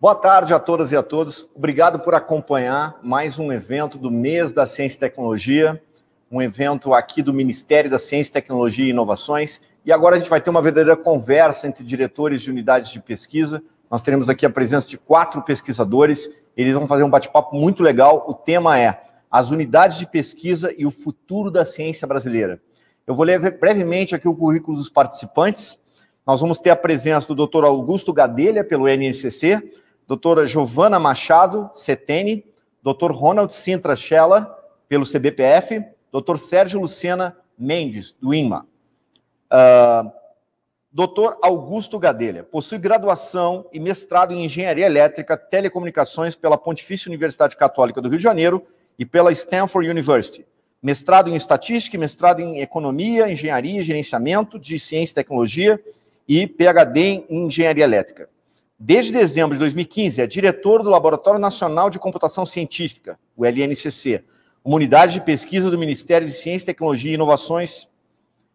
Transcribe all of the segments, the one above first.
Boa tarde a todas e a todos. Obrigado por acompanhar mais um evento do mês da Ciência e Tecnologia, um evento aqui do Ministério da Ciência, Tecnologia e Inovações. E agora a gente vai ter uma verdadeira conversa entre diretores de unidades de pesquisa. Nós teremos aqui a presença de quatro pesquisadores. Eles vão fazer um bate-papo muito legal. O tema é as unidades de pesquisa e o futuro da ciência brasileira. Eu vou ler brevemente aqui o currículo dos participantes. Nós vamos ter a presença do Dr. Augusto Gadelha, pelo NNCC, doutora Giovana Machado, CETENE, Dr. Ronald Sintra Scheller, pelo CBPF, Dr. Sérgio Lucena Mendes, do INMA. Uh, ah, Dr. Augusto Gadelha possui graduação e mestrado em Engenharia Elétrica, Telecomunicações pela Pontifícia Universidade Católica do Rio de Janeiro e pela Stanford University. Mestrado em Estatística, mestrado em Economia, Engenharia e Gerenciamento de Ciência e Tecnologia e PhD em Engenharia Elétrica. Desde dezembro de 2015, é diretor do Laboratório Nacional de Computação Científica, o LNCC, uma unidade de pesquisa do Ministério de Ciência, Tecnologia e Inovações,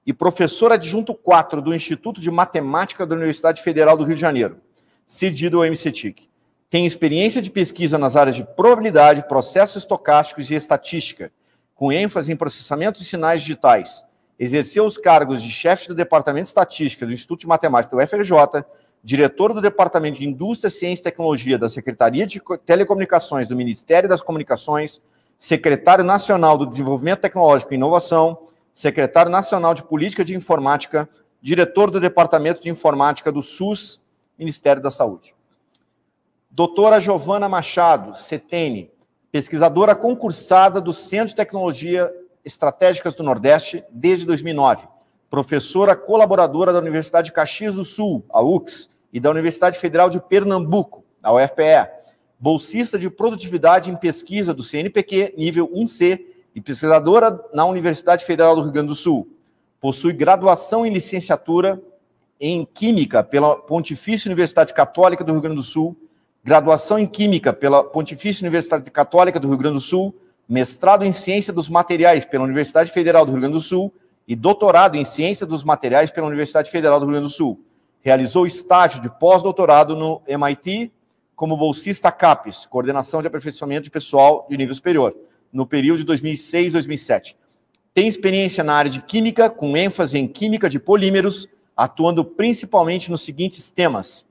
e professor adjunto 4 do Instituto de Matemática da Universidade Federal do Rio de Janeiro, cedido ao MCTIC. Tem experiência de pesquisa nas áreas de probabilidade, processos estocásticos e estatística, com ênfase em processamento de sinais digitais. Exerceu os cargos de chefe do Departamento de Estatística do Instituto de Matemática do UFRJ, diretor do Departamento de Indústria, Ciência e Tecnologia da Secretaria de Telecomunicações do Ministério das Comunicações, secretário nacional do Desenvolvimento Tecnológico e Inovação, secretário nacional de Política de Informática, diretor do Departamento de Informática do SUS, Ministério da Saúde. Doutora Giovana Machado, CETENE, pesquisadora concursada do Centro de Tecnologia Estratégicas do Nordeste desde 2009, professora colaboradora da Universidade de Caxias do Sul, a UX, e da Universidade Federal de Pernambuco, a UFPE, bolsista de produtividade em pesquisa do CNPq, nível 1C, e pesquisadora na Universidade Federal do Rio Grande do Sul. Possui graduação em licenciatura em Química pela Pontifícia Universidade Católica do Rio Grande do Sul, graduação em Química pela Pontifícia Universidade Católica do Rio Grande do Sul, mestrado em Ciência dos Materiais pela Universidade Federal do Rio Grande do Sul e doutorado em Ciência dos Materiais pela Universidade Federal do Rio Grande do Sul. Realizou estágio de pós-doutorado no MIT como bolsista CAPES, Coordenação de Aperfeiçoamento de Pessoal de Nível Superior, no período de 2006 2007. Tem experiência na área de Química, com ênfase em Química de Polímeros, atuando principalmente nos seguintes temas.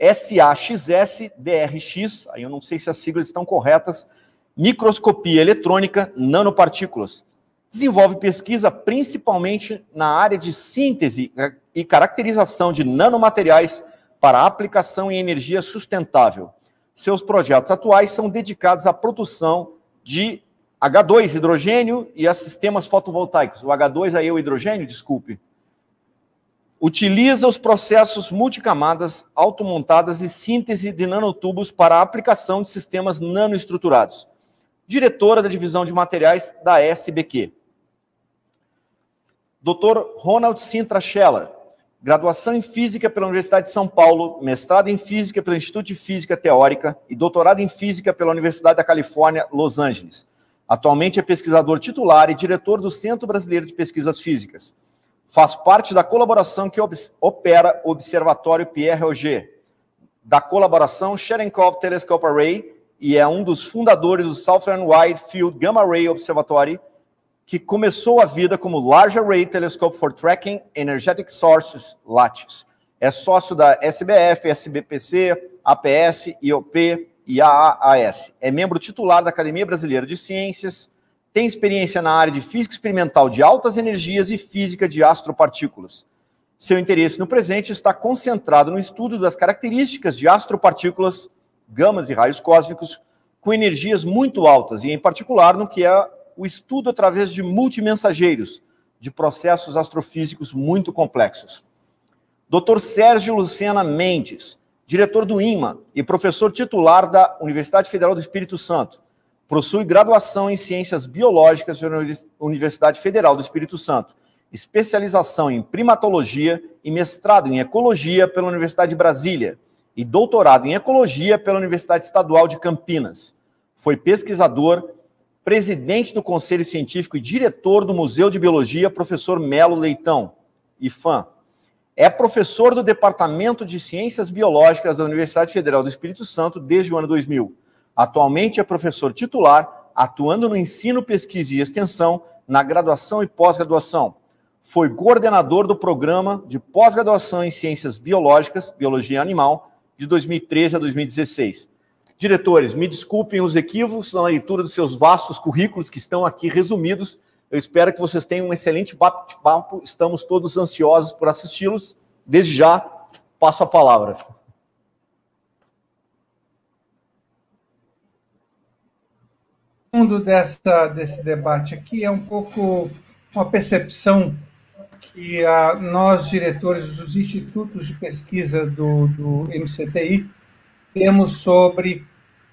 SAXS, DRX, aí eu não sei se as siglas estão corretas, microscopia eletrônica, nanopartículas, desenvolve pesquisa principalmente na área de síntese e caracterização de nanomateriais para aplicação em energia sustentável. Seus projetos atuais são dedicados à produção de H2, hidrogênio, e a sistemas fotovoltaicos. O H2 aí é o hidrogênio, desculpe. Utiliza os processos multicamadas, automontadas e síntese de nanotubos para aplicação de sistemas nanoestruturados. Diretora da divisão de materiais da SBQ. Dr. Ronald Sintra Scheller, graduação em Física pela Universidade de São Paulo, mestrado em Física pelo Instituto de Física Teórica e doutorado em Física pela Universidade da Califórnia, Los Angeles. Atualmente é pesquisador titular e diretor do Centro Brasileiro de Pesquisas Físicas. Faz parte da colaboração que opera o Observatório Pierre Roger, da colaboração Cherenkov Telescope Array e é um dos fundadores do Southern Wide Field Gamma Ray Observatory, que começou a vida como Large Array Telescope for Tracking Energetic Sources, LATIS. É sócio da SBF, SBPC, APS, IOP e AAS. É membro titular da Academia Brasileira de Ciências, tem experiência na área de física experimental de altas energias e física de astropartículas. Seu interesse no presente está concentrado no estudo das características de astropartículas, gamas e raios cósmicos com energias muito altas, e em particular no que é o estudo através de multimensageiros, de processos astrofísicos muito complexos. Dr. Sérgio Lucena Mendes, diretor do INMA e professor titular da Universidade Federal do Espírito Santo, possui graduação em Ciências Biológicas pela Universidade Federal do Espírito Santo, especialização em primatologia e mestrado em ecologia pela Universidade de Brasília e doutorado em ecologia pela Universidade Estadual de Campinas. Foi pesquisador presidente do Conselho Científico e diretor do Museu de Biologia, professor Melo Leitão, IFAM. É professor do Departamento de Ciências Biológicas da Universidade Federal do Espírito Santo desde o ano 2000. Atualmente é professor titular, atuando no ensino, pesquisa e extensão, na graduação e pós-graduação. Foi coordenador do programa de pós-graduação em Ciências Biológicas, Biologia Animal, de 2013 a 2016. Diretores, me desculpem os equívocos na leitura dos seus vastos currículos que estão aqui resumidos. Eu espero que vocês tenham um excelente bate-papo. Estamos todos ansiosos por assisti-los. Desde já, passo a palavra. O fundo dessa, desse debate aqui é um pouco uma percepção que a, nós, diretores dos institutos de pesquisa do, do MCTI, temos sobre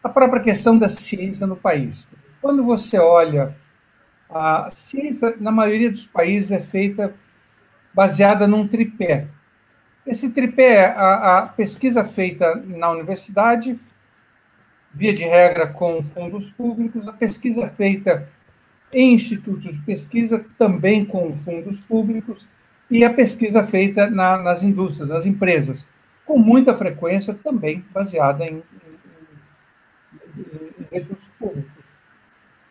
a própria questão da ciência no país. Quando você olha, a ciência, na maioria dos países, é feita baseada num tripé. Esse tripé é a, a pesquisa feita na universidade, via de regra com fundos públicos, a pesquisa feita em institutos de pesquisa, também com fundos públicos, e a pesquisa feita na, nas indústrias, nas empresas, com muita frequência também baseada em, em, em recursos públicos.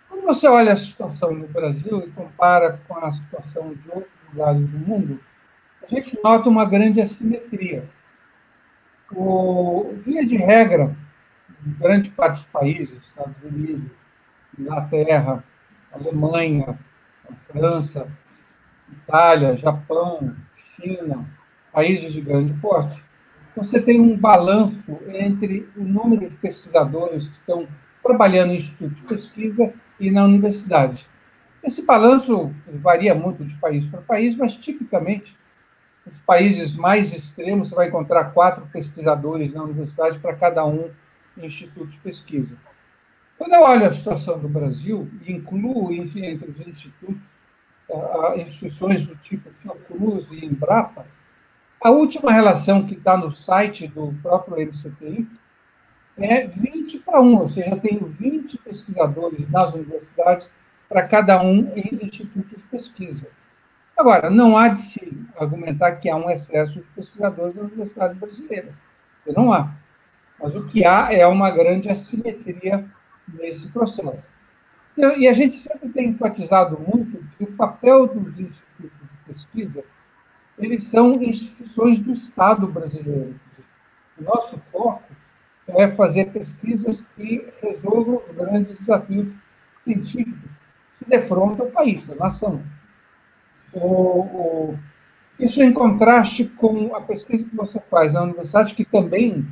Quando você olha a situação no Brasil e compara com a situação de outros lugares do mundo, a gente nota uma grande assimetria. O, via de regra, grande parte dos países, Estados Unidos, Inglaterra, Alemanha, França, Itália, Japão, China, países de grande porte, você tem um balanço entre o número de pesquisadores que estão trabalhando em institutos de pesquisa e na universidade. Esse balanço varia muito de país para país, mas tipicamente nos países mais extremos você vai encontrar quatro pesquisadores na universidade para cada um instituto de pesquisa. Quando eu olho a situação do Brasil incluo entre os institutos instituições do tipo Fiocruz e Embrapa, a última relação que está no site do próprio MCTI é 20 para 1, ou seja, eu tenho 20 pesquisadores nas universidades para cada um em institutos de pesquisa. Agora, não há de se argumentar que há um excesso de pesquisadores na universidade brasileira. Não há. Mas o que há é uma grande assimetria nesse processo. E a gente sempre tem enfatizado muito que o papel dos institutos de pesquisa, eles são instituições do Estado brasileiro. O nosso foco é fazer pesquisas que resolvam os grandes desafios científicos que se defrontam ao país, a nação. O, o, isso em contraste com a pesquisa que você faz na universidade, que também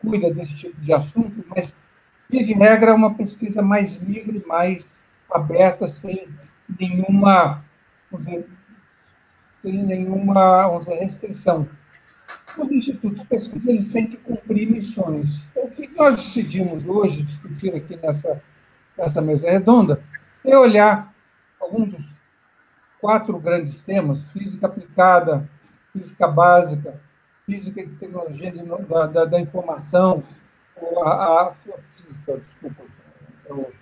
cuida desse tipo de assunto, mas Via de regra, é uma pesquisa mais livre, mais aberta, sem nenhuma, dizer, sem nenhuma restrição. Os institutos de pesquisa eles têm que cumprir missões. Então, o que nós decidimos hoje discutir aqui nessa, nessa mesa redonda é olhar alguns dos quatro grandes temas: física aplicada, física básica, física e tecnologia de, da, da, da, informação, a, a física, desculpa, eu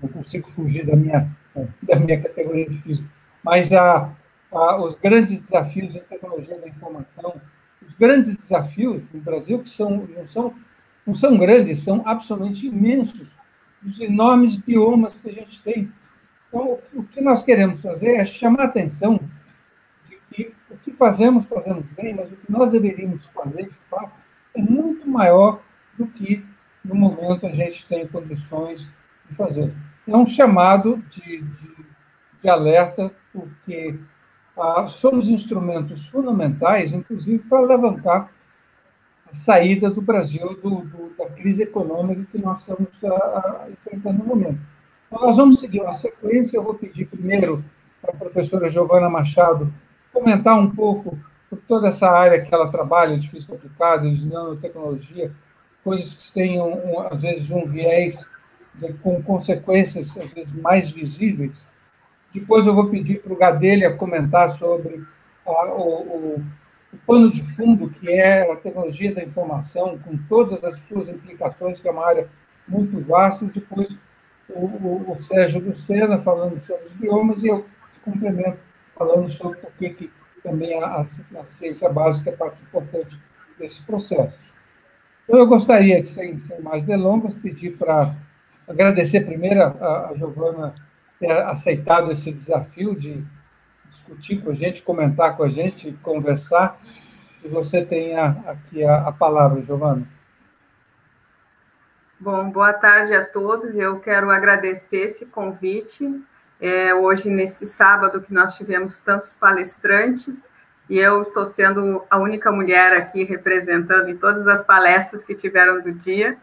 não consigo fugir da minha, da minha categoria de física, mas a, a, os grandes desafios em tecnologia da informação, os grandes desafios no Brasil, que são, não, são, não são grandes, são absolutamente imensos, os enormes biomas que a gente tem. Então, o que nós queremos fazer é chamar a atenção de que o que fazemos, fazemos bem, mas o que nós deveríamos fazer, de fato, é muito maior do que no momento a gente tem condições de fazer. É um chamado de, de, de alerta, porque ah, somos instrumentos fundamentais, inclusive, para alavancar a saída do Brasil do, do, da crise econômica que nós estamos ah, enfrentando no momento. Então, nós vamos seguir uma sequência. Eu vou pedir primeiro para a professora Giovana Machado comentar um pouco por toda essa área que ela trabalha, de física aplicada, de nanotecnologia, coisas que tenham, um, às vezes, um viés com consequências, às vezes, mais visíveis. Depois eu vou pedir para o Gadelha comentar sobre a, o, o, o, pano de fundo, que é a tecnologia da informação, com todas as suas implicações, que é uma área muito vasta, e depois o, o, o Sérgio Lucena falando sobre os biomas, e eu complemento falando sobre por que também a, a ciência básica é parte importante desse processo. Então, eu gostaria, sem, sem mais delongas, pedir para agradecer primeiro a, a Giovana ter aceitado esse desafio de discutir com a gente, comentar com a gente, conversar. E você tem aqui a, a palavra, Giovana. Bom, boa tarde a todos. Eu quero agradecer esse convite. É, hoje, nesse sábado, que nós tivemos tantos palestrantes, e eu estou sendo a única mulher aqui representando em todas as palestras que tiveram do dia,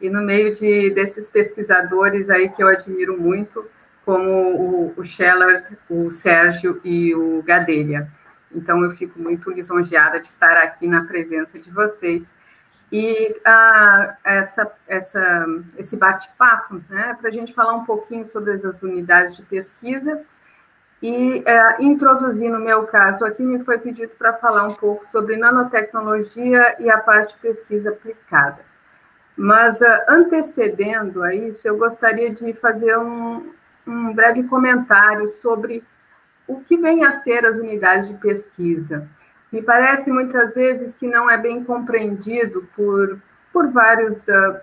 e no meio de, desses pesquisadores aí que eu admiro muito, como o, o Schellert, o Sérgio e o Gadelha. Então, eu fico muito lisonjeada de estar aqui na presença de vocês e ah, essa, essa, esse bate-papo, né, para a gente falar um pouquinho sobre as unidades de pesquisa e é, introduzir, no meu caso, aqui me foi pedido para falar um pouco sobre nanotecnologia e a parte de pesquisa aplicada. Mas, ah, antecedendo a isso, eu gostaria de fazer um, um breve comentário sobre o que vem a ser as unidades de pesquisa. Me parece muitas vezes que não é bem compreendido por, por vários uh,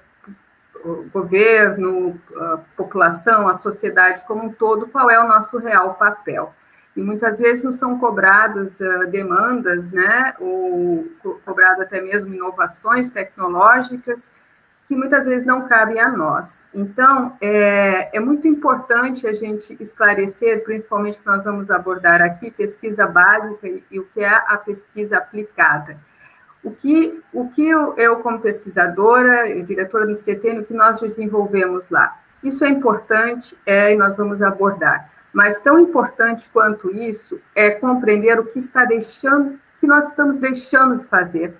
governo, uh, população, a sociedade como um todo, qual é o nosso real papel. E muitas vezes não são cobradas uh, demandas, né, ou co cobrado até mesmo inovações tecnológicas que muitas vezes não cabem a nós. Então, é, é muito importante a gente esclarecer, principalmente que nós vamos abordar aqui, pesquisa básica e, o que é a pesquisa aplicada. O que, o que eu, eu como pesquisadora e diretora do CT, o que nós desenvolvemos lá? Isso é importante, é, e nós vamos abordar. Mas tão importante quanto isso é compreender o que está deixando, que nós estamos deixando de fazer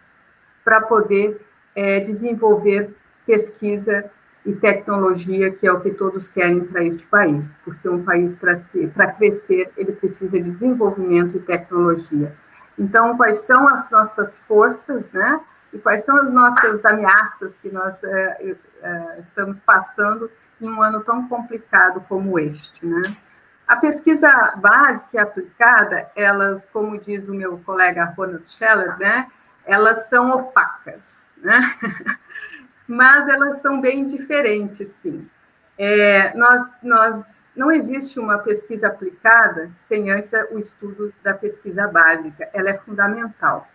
para poder é, desenvolver pesquisa e tecnologia, que é o que todos querem para este país, porque um país para crescer, ele precisa de desenvolvimento e tecnologia. Então, quais são as nossas forças, né? E quais são as nossas ameaças que nós é, é, estamos passando em um ano tão complicado como este, né? A pesquisa básica e aplicada, elas, como diz o meu colega Ronald Scheller, né? Elas são opacas, né? mas elas são bem diferentes, sim. É, nós, nós, não existe uma pesquisa aplicada sem antes o estudo da pesquisa básica, ela é fundamental.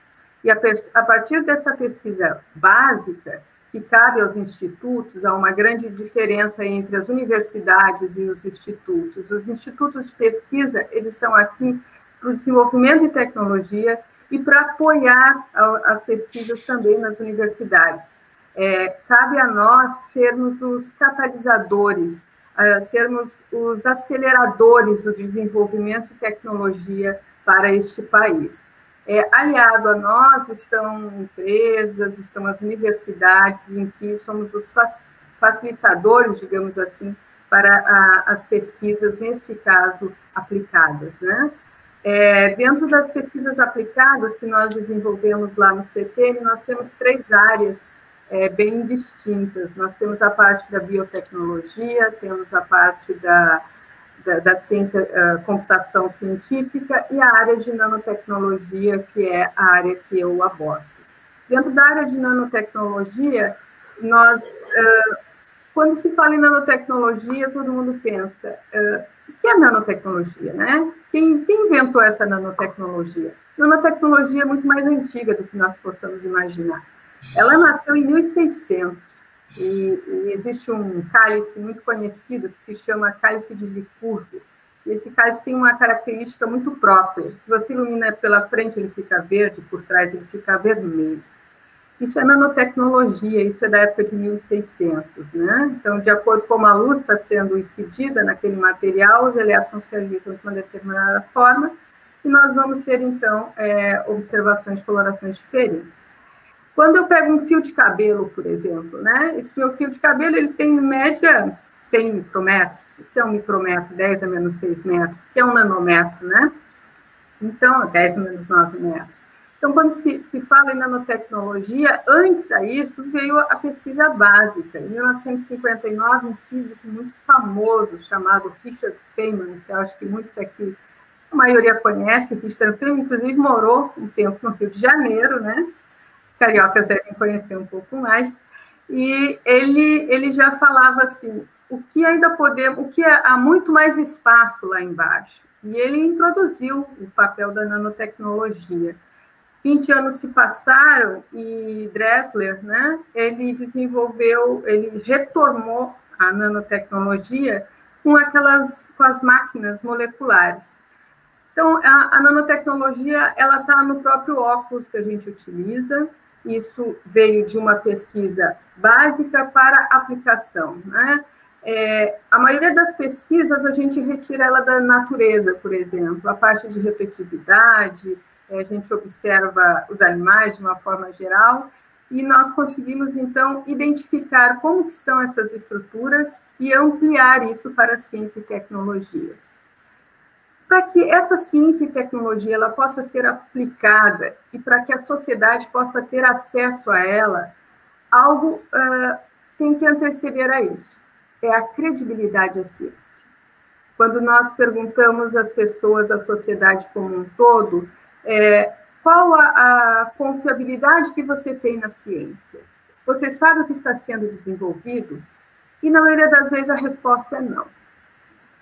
E a, a partir dessa pesquisa básica, que cabe aos institutos, há uma grande diferença entre as universidades e os institutos. Os institutos de pesquisa, eles estão aqui para o desenvolvimento de tecnologia e para apoiar as pesquisas também nas universidades é, cabe a nós sermos os catalisadores, uh, sermos os aceleradores do desenvolvimento de tecnologia para este país. É, aliado a nós estão empresas, estão as universidades, em que somos os facilitadores, digamos assim, para a, as pesquisas, neste caso, aplicadas. Né? É, dentro das pesquisas aplicadas que nós desenvolvemos lá no CT, nós temos três áreas é, bem distintas. Nós temos a parte da biotecnologia, temos a parte da, da, da ciência, uh, computação científica e a área de nanotecnologia, que é a área que eu abordo. Dentro da área de nanotecnologia, nós, uh, quando se fala em nanotecnologia, todo mundo pensa, uh, o que é nanotecnologia, né? Quem, quem inventou essa nanotecnologia? Nanotecnologia é muito mais antiga do que nós possamos imaginar. Ela nasceu em 1600 e, e existe um cálice muito conhecido que se chama cálice de Licurgo. E esse cálice tem uma característica muito própria. Se você ilumina pela frente, ele fica verde, por trás, ele fica vermelho. Isso é nanotecnologia, isso é da época de 1600, né? Então, de acordo com como a luz está sendo incidida naquele material, os elétrons se agitam de uma determinada forma, e nós vamos ter, então, é, observações de colorações diferentes. Quando eu pego um fio de cabelo, por exemplo, né? Esse meu fio de cabelo, ele tem, em média, 100 micrometros, que é um micrometro, 10 a menos 6 metros, que é um nanômetro, né? Então, 10 a menos 9 metros. Então, quando se, se fala em nanotecnologia, antes a isso veio a pesquisa básica. Em 1959, um físico muito famoso chamado Richard Feynman, que acho que muitos aqui a maioria conhece, Richard Feynman, inclusive morou um tempo no Rio de Janeiro, né? Os cariocas devem conhecer um pouco mais. E ele, ele já falava assim, o que ainda podemos, o que há muito mais espaço lá embaixo. E ele introduziu o papel da nanotecnologia. 20 anos se passaram e Dressler, né, ele desenvolveu, ele retornou a nanotecnologia com aquelas, com as máquinas moleculares. Então, a, a nanotecnologia, ela está no próprio óculos que a gente utiliza, isso veio de uma pesquisa básica para aplicação, né? É, a maioria das pesquisas a gente retira ela da natureza, por exemplo, a parte de repetitividade, é, a gente observa os animais de uma forma geral, e nós conseguimos, então, identificar como que são essas estruturas e ampliar isso para ciência e tecnologia. Para que essa ciência e tecnologia ela possa ser aplicada e para que a sociedade possa ter acesso a ela, algo uh, tem que anteceder a isso é a credibilidade à ciência. Quando nós perguntamos às pessoas, à sociedade como um todo, é, qual a, a confiabilidade que você tem na ciência? Você sabe o que está sendo desenvolvido? E na maioria das vezes a resposta é não.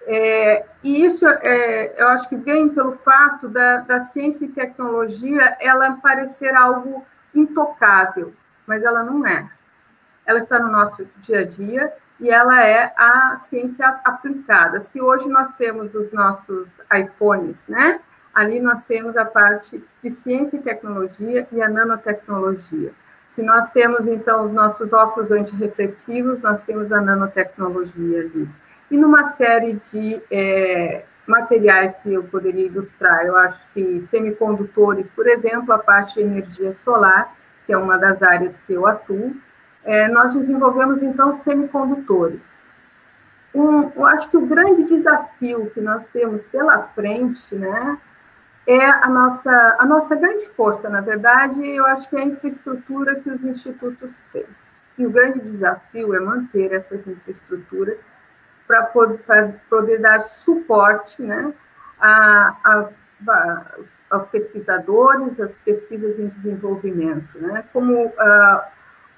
É, e isso é, eu acho que vem pelo fato da, da ciência e tecnologia ela parecer algo intocável, mas ela não é. Ela está no nosso dia a dia, e ela é a ciência aplicada. Se hoje nós temos os nossos iPhones, né? Ali nós temos a parte de ciência e tecnologia e a nanotecnologia. Se nós temos, então, os nossos óculos antirreflexivos, nós temos a nanotecnologia ali. E numa série de é, materiais que eu poderia ilustrar, eu acho que semicondutores, por exemplo, a parte de energia solar, que é uma das áreas que eu atuo, é, nós desenvolvemos, então, semicondutores. Um, eu acho que o grande desafio que nós temos pela frente, né, é a nossa, a nossa grande força, na verdade, eu acho que é a infraestrutura que os institutos têm. E o grande desafio é manter essas infraestruturas para poder, poder, dar suporte né, a, a, a, aos pesquisadores, às pesquisas em desenvolvimento. Né? Como uh,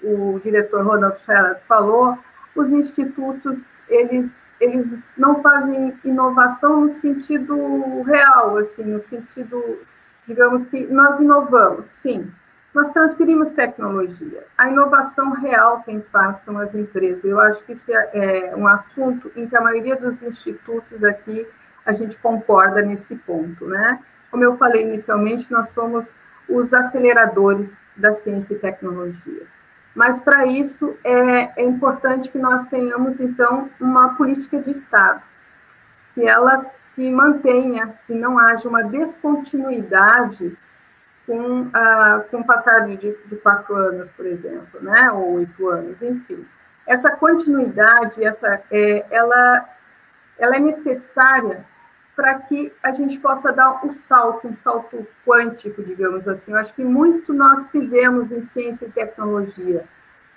o diretor Ronald Scheller falou, os institutos, eles, eles não fazem inovação no sentido real, assim, no sentido, digamos que nós inovamos, sim, nós transferimos tecnologia. A inovação real quem faz são as empresas. Eu acho que isso é, é um assunto em que a maioria dos institutos aqui a gente concorda nesse ponto, né? Como eu falei inicialmente, nós somos os aceleradores da ciência e tecnologia. Mas, para isso, é, é importante que nós tenhamos, então, uma política de Estado, que ela se mantenha e não haja uma descontinuidade com, a, com passar de, de quatro anos, por exemplo, né, ou oito anos, enfim. Essa continuidade, essa, é, ela, ela é necessária para que a gente possa dar um salto, um salto quântico, digamos assim. Eu acho que muito nós fizemos em ciência e tecnologia,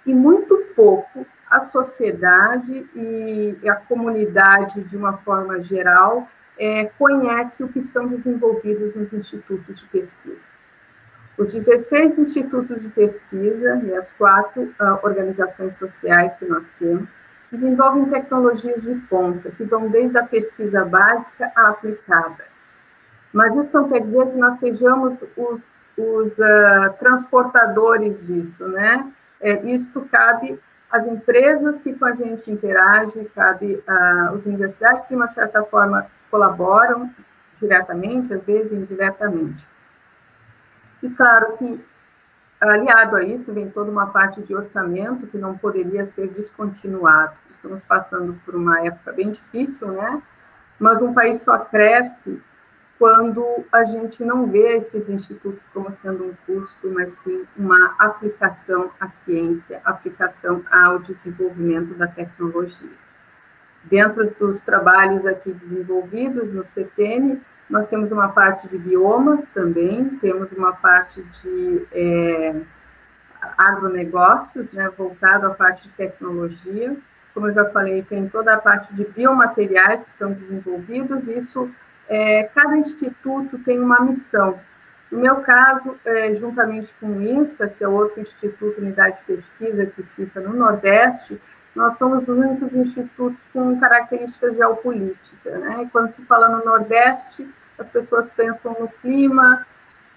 e muito pouco a sociedade e a comunidade, de uma forma geral, é, conhece o que são desenvolvidos nos institutos de pesquisa. Os 16 institutos de pesquisa e as quatro uh, organizações sociais que nós temos desenvolvem tecnologias de ponta, que vão desde a pesquisa básica à aplicada. Mas isso não quer dizer que nós sejamos os, os uh, transportadores disso, né? É, isto cabe às empresas que com a gente interagem, cabe às universidades que, de uma certa forma, colaboram diretamente, às vezes indiretamente. E claro que aliado a isso vem toda uma parte de orçamento que não poderia ser descontinuado. Estamos passando por uma época bem difícil, né? Mas um país só cresce quando a gente não vê esses institutos como sendo um custo, mas sim uma aplicação à ciência, aplicação ao desenvolvimento da tecnologia. Dentro dos trabalhos aqui desenvolvidos no CTN, nós temos uma parte de biomas também, temos uma parte de é, agronegócios, né, voltado à parte de tecnologia. Como eu já falei, tem toda a parte de biomateriais que são desenvolvidos, isso é, cada instituto tem uma missão. No meu caso, é, juntamente com o INSA, que é outro instituto, unidade de pesquisa que fica no Nordeste, nós somos os únicos institutos com características geopolíticas. Né? E quando se fala no Nordeste, as pessoas pensam no clima,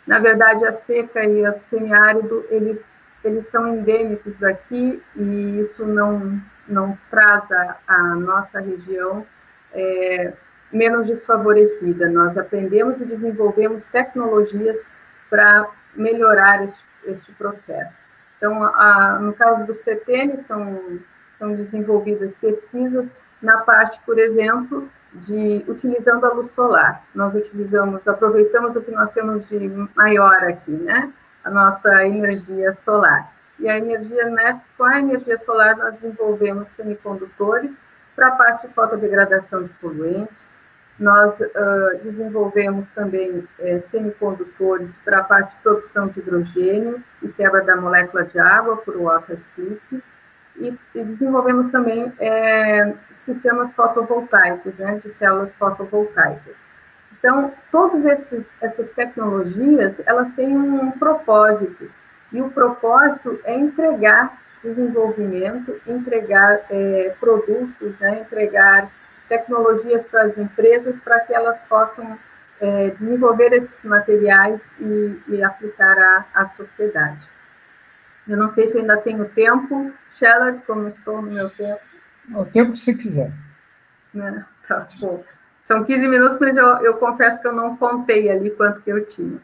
na verdade, a seca e o semiárido, eles, eles são endêmicos daqui e isso não, não traz a, a nossa região é, menos desfavorecida. Nós aprendemos e desenvolvemos tecnologias para melhorar este, este, processo. Então, a, no caso do CTN, são, são desenvolvidas pesquisas na parte, por exemplo, de utilizando a luz solar. Nós utilizamos, aproveitamos o que nós temos de maior aqui, né? A nossa energia solar. E a energia, nessa, com a energia solar, nós desenvolvemos semicondutores para a parte de fotodegradação de poluentes. Nós uh, desenvolvemos também semicondutores para a parte de produção de hidrogênio e quebra da molécula de água por water splitting e, e desenvolvemos também é, sistemas fotovoltaicos, né, de células fotovoltaicas. Então, todas essas tecnologias, elas têm um propósito, e o propósito é entregar desenvolvimento, entregar é, produtos, né, entregar tecnologias para as empresas para que elas possam é, desenvolver esses materiais e, e aplicar à, à sociedade. Eu não sei se ainda tenho tempo. Scheller, como estou no meu tempo? O tempo que você quiser. Né? Tá bom. São 15 minutos, mas eu, eu confesso que eu não contei ali quanto que eu tinha.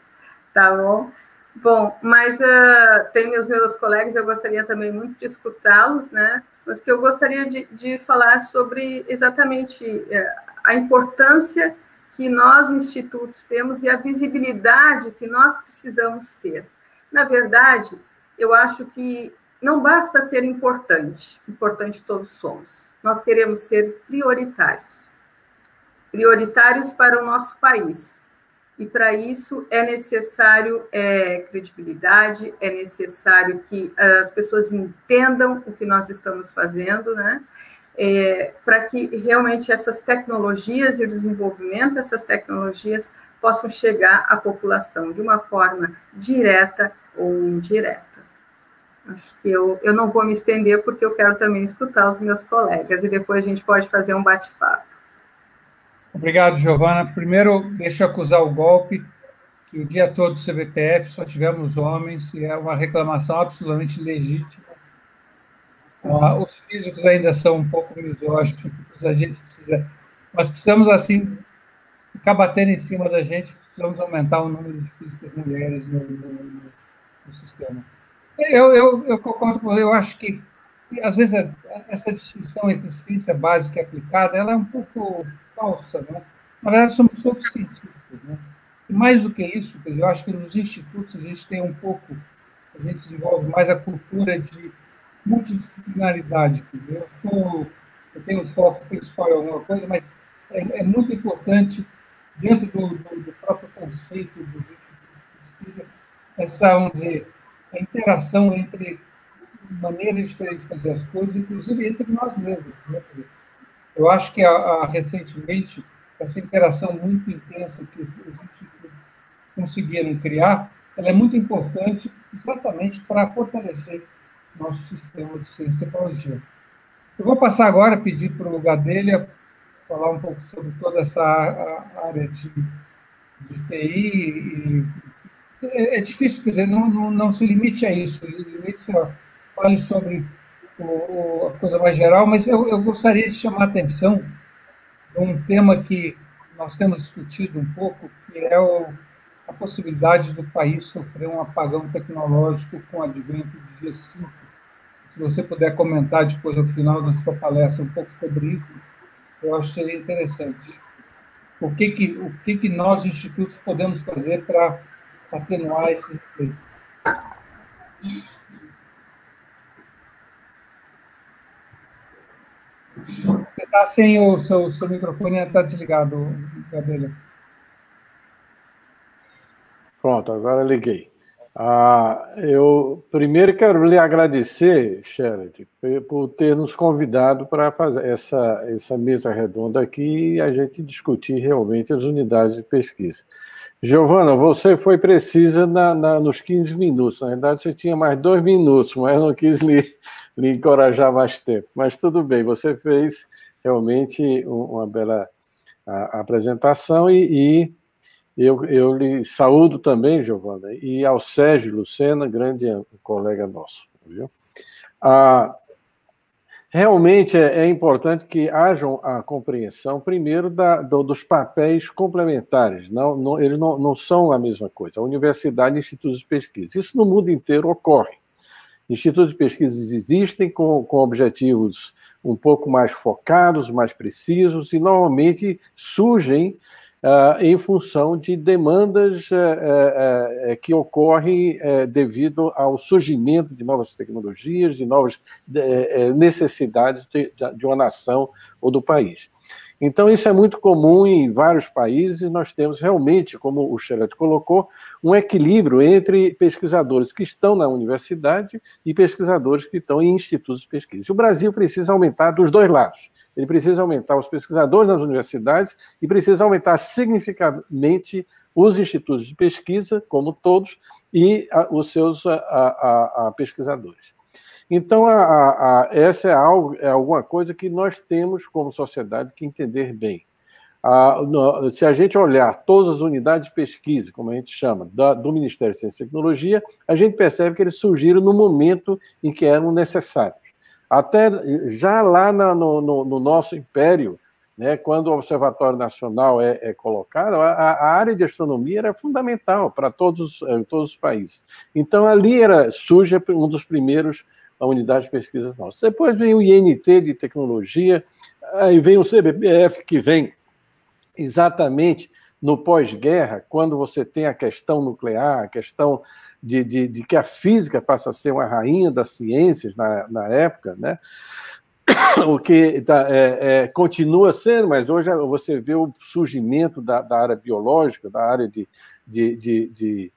Tá bom? Bom, mas uh, tem os meus colegas, eu gostaria também muito de escutá-los, né? Mas que eu gostaria de, de falar sobre exatamente uh, a importância que nós, institutos, temos e a visibilidade que nós precisamos ter. Na verdade, eu acho que não basta ser importante, importante todos somos. Nós queremos ser prioritários. Prioritários para o nosso país. E para isso é necessário é, credibilidade, é necessário que as pessoas entendam o que nós estamos fazendo, né? É, para que realmente essas tecnologias e o desenvolvimento dessas tecnologias possam chegar à população de uma forma direta ou indireta. Acho que eu, eu não vou me estender porque eu quero também escutar os meus colegas e depois a gente pode fazer um bate-papo. Obrigado, Giovana. Primeiro, deixa eu acusar o golpe, que o dia todo do CBPF só tivemos homens, e é uma reclamação absolutamente legítima. Os físicos ainda são um pouco misóginos, a gente precisa. Nós precisamos, assim, ficar batendo em cima da gente, precisamos aumentar o número de físicas mulheres no, no, no sistema. Eu, eu, eu concordo com eu acho que, às vezes, essa distinção entre ciência básica e aplicada ela é um pouco falsa. Né? Na verdade, somos todos cientistas. Né? E mais do que isso, eu acho que nos institutos a gente tem um pouco, a gente desenvolve mais a cultura de multidisciplinaridade. Dizer, eu, sou, eu tenho um foco principal em alguma coisa, mas é, é muito importante, dentro do, do, do próprio conceito dos institutos de pesquisa, essa, vamos dizer, a interação entre maneiras diferentes de fazer as coisas, inclusive entre nós mesmos. Né? Eu acho que a, a, recentemente essa interação muito intensa que os, os institutos conseguiram criar, ela é muito importante exatamente para fortalecer nosso sistema de ciência e tecnologia. Eu vou passar agora a pedir para o Gadelha falar um pouco sobre toda essa área de, de TI e é, é, difícil, quer dizer, não, não, não se limite a isso, limite a, fale sobre o, a coisa mais geral, mas eu, eu gostaria de chamar a atenção de um tema que nós temos discutido um pouco, que é o, a possibilidade do país sofrer um apagão tecnológico com o advento do G5. Se você puder comentar depois, ao final da sua palestra, um pouco sobre isso, eu acho que seria interessante. O que, que, o que, que nós, institutos, podemos fazer para atenuar esses efeitos. Você está sem o seu, seu microfone, está desligado, Gabriela. Pronto, agora liguei. Ah, eu primeiro quero lhe agradecer, Sherry, por ter nos convidado para fazer essa, essa mesa redonda aqui e a gente discutir realmente as unidades de pesquisa. Giovana, você foi precisa na, na, nos 15 minutos. Na verdade, você tinha mais dois minutos, mas não quis lhe, lhe encorajar mais tempo. Mas tudo bem, você fez realmente uma bela apresentação e, e eu, eu lhe saúdo também, Giovana, e ao Sérgio Lucena, grande colega nosso. Viu? Ah, Realmente é, é, importante que haja a compreensão, primeiro, da, do, dos papéis complementares. Não, não, eles não, não são a mesma coisa. A universidade e institutos de pesquisa. Isso no mundo inteiro ocorre. Institutos de pesquisa existem com, com objetivos um pouco mais focados, mais precisos, e normalmente surgem uh, em função de demandas uh, uh, que ocorrem devido ao surgimento de novas tecnologias, de novas necessidades de, de uma nação ou do país. Então, isso é muito comum em vários países, e nós temos realmente, como o Xelet colocou, um equilíbrio entre pesquisadores que estão na universidade e pesquisadores que estão em institutos de pesquisa. O Brasil precisa aumentar dos dois lados ele precisa aumentar os pesquisadores nas universidades e precisa aumentar significativamente os institutos de pesquisa, como todos, e a, os seus a, a, pesquisadores. Então, essa é, algo, é alguma coisa que nós temos, como sociedade, que entender bem. No, se a gente olhar todas as unidades de pesquisa, como a gente chama, da, do Ministério de Ciência e Tecnologia, a gente percebe que eles surgiram no momento em que eram necessários. Até já lá na, no, no, no, nosso império, né, quando o Observatório Nacional é, é colocado, a, a, área de astronomia era fundamental para todos, eh, todos os países. Então, ali era, surge um dos primeiros a unidade de pesquisa nossa. Depois vem o INT de tecnologia, aí vem o CBPF, que vem exatamente no pós-guerra, quando você tem a questão nuclear, a questão de, de, de, que a física passa a ser uma rainha das ciências na, na época, né? o que tá, é, é, continua sendo, mas hoje você vê o surgimento da, da área biológica, da área de, de, de é,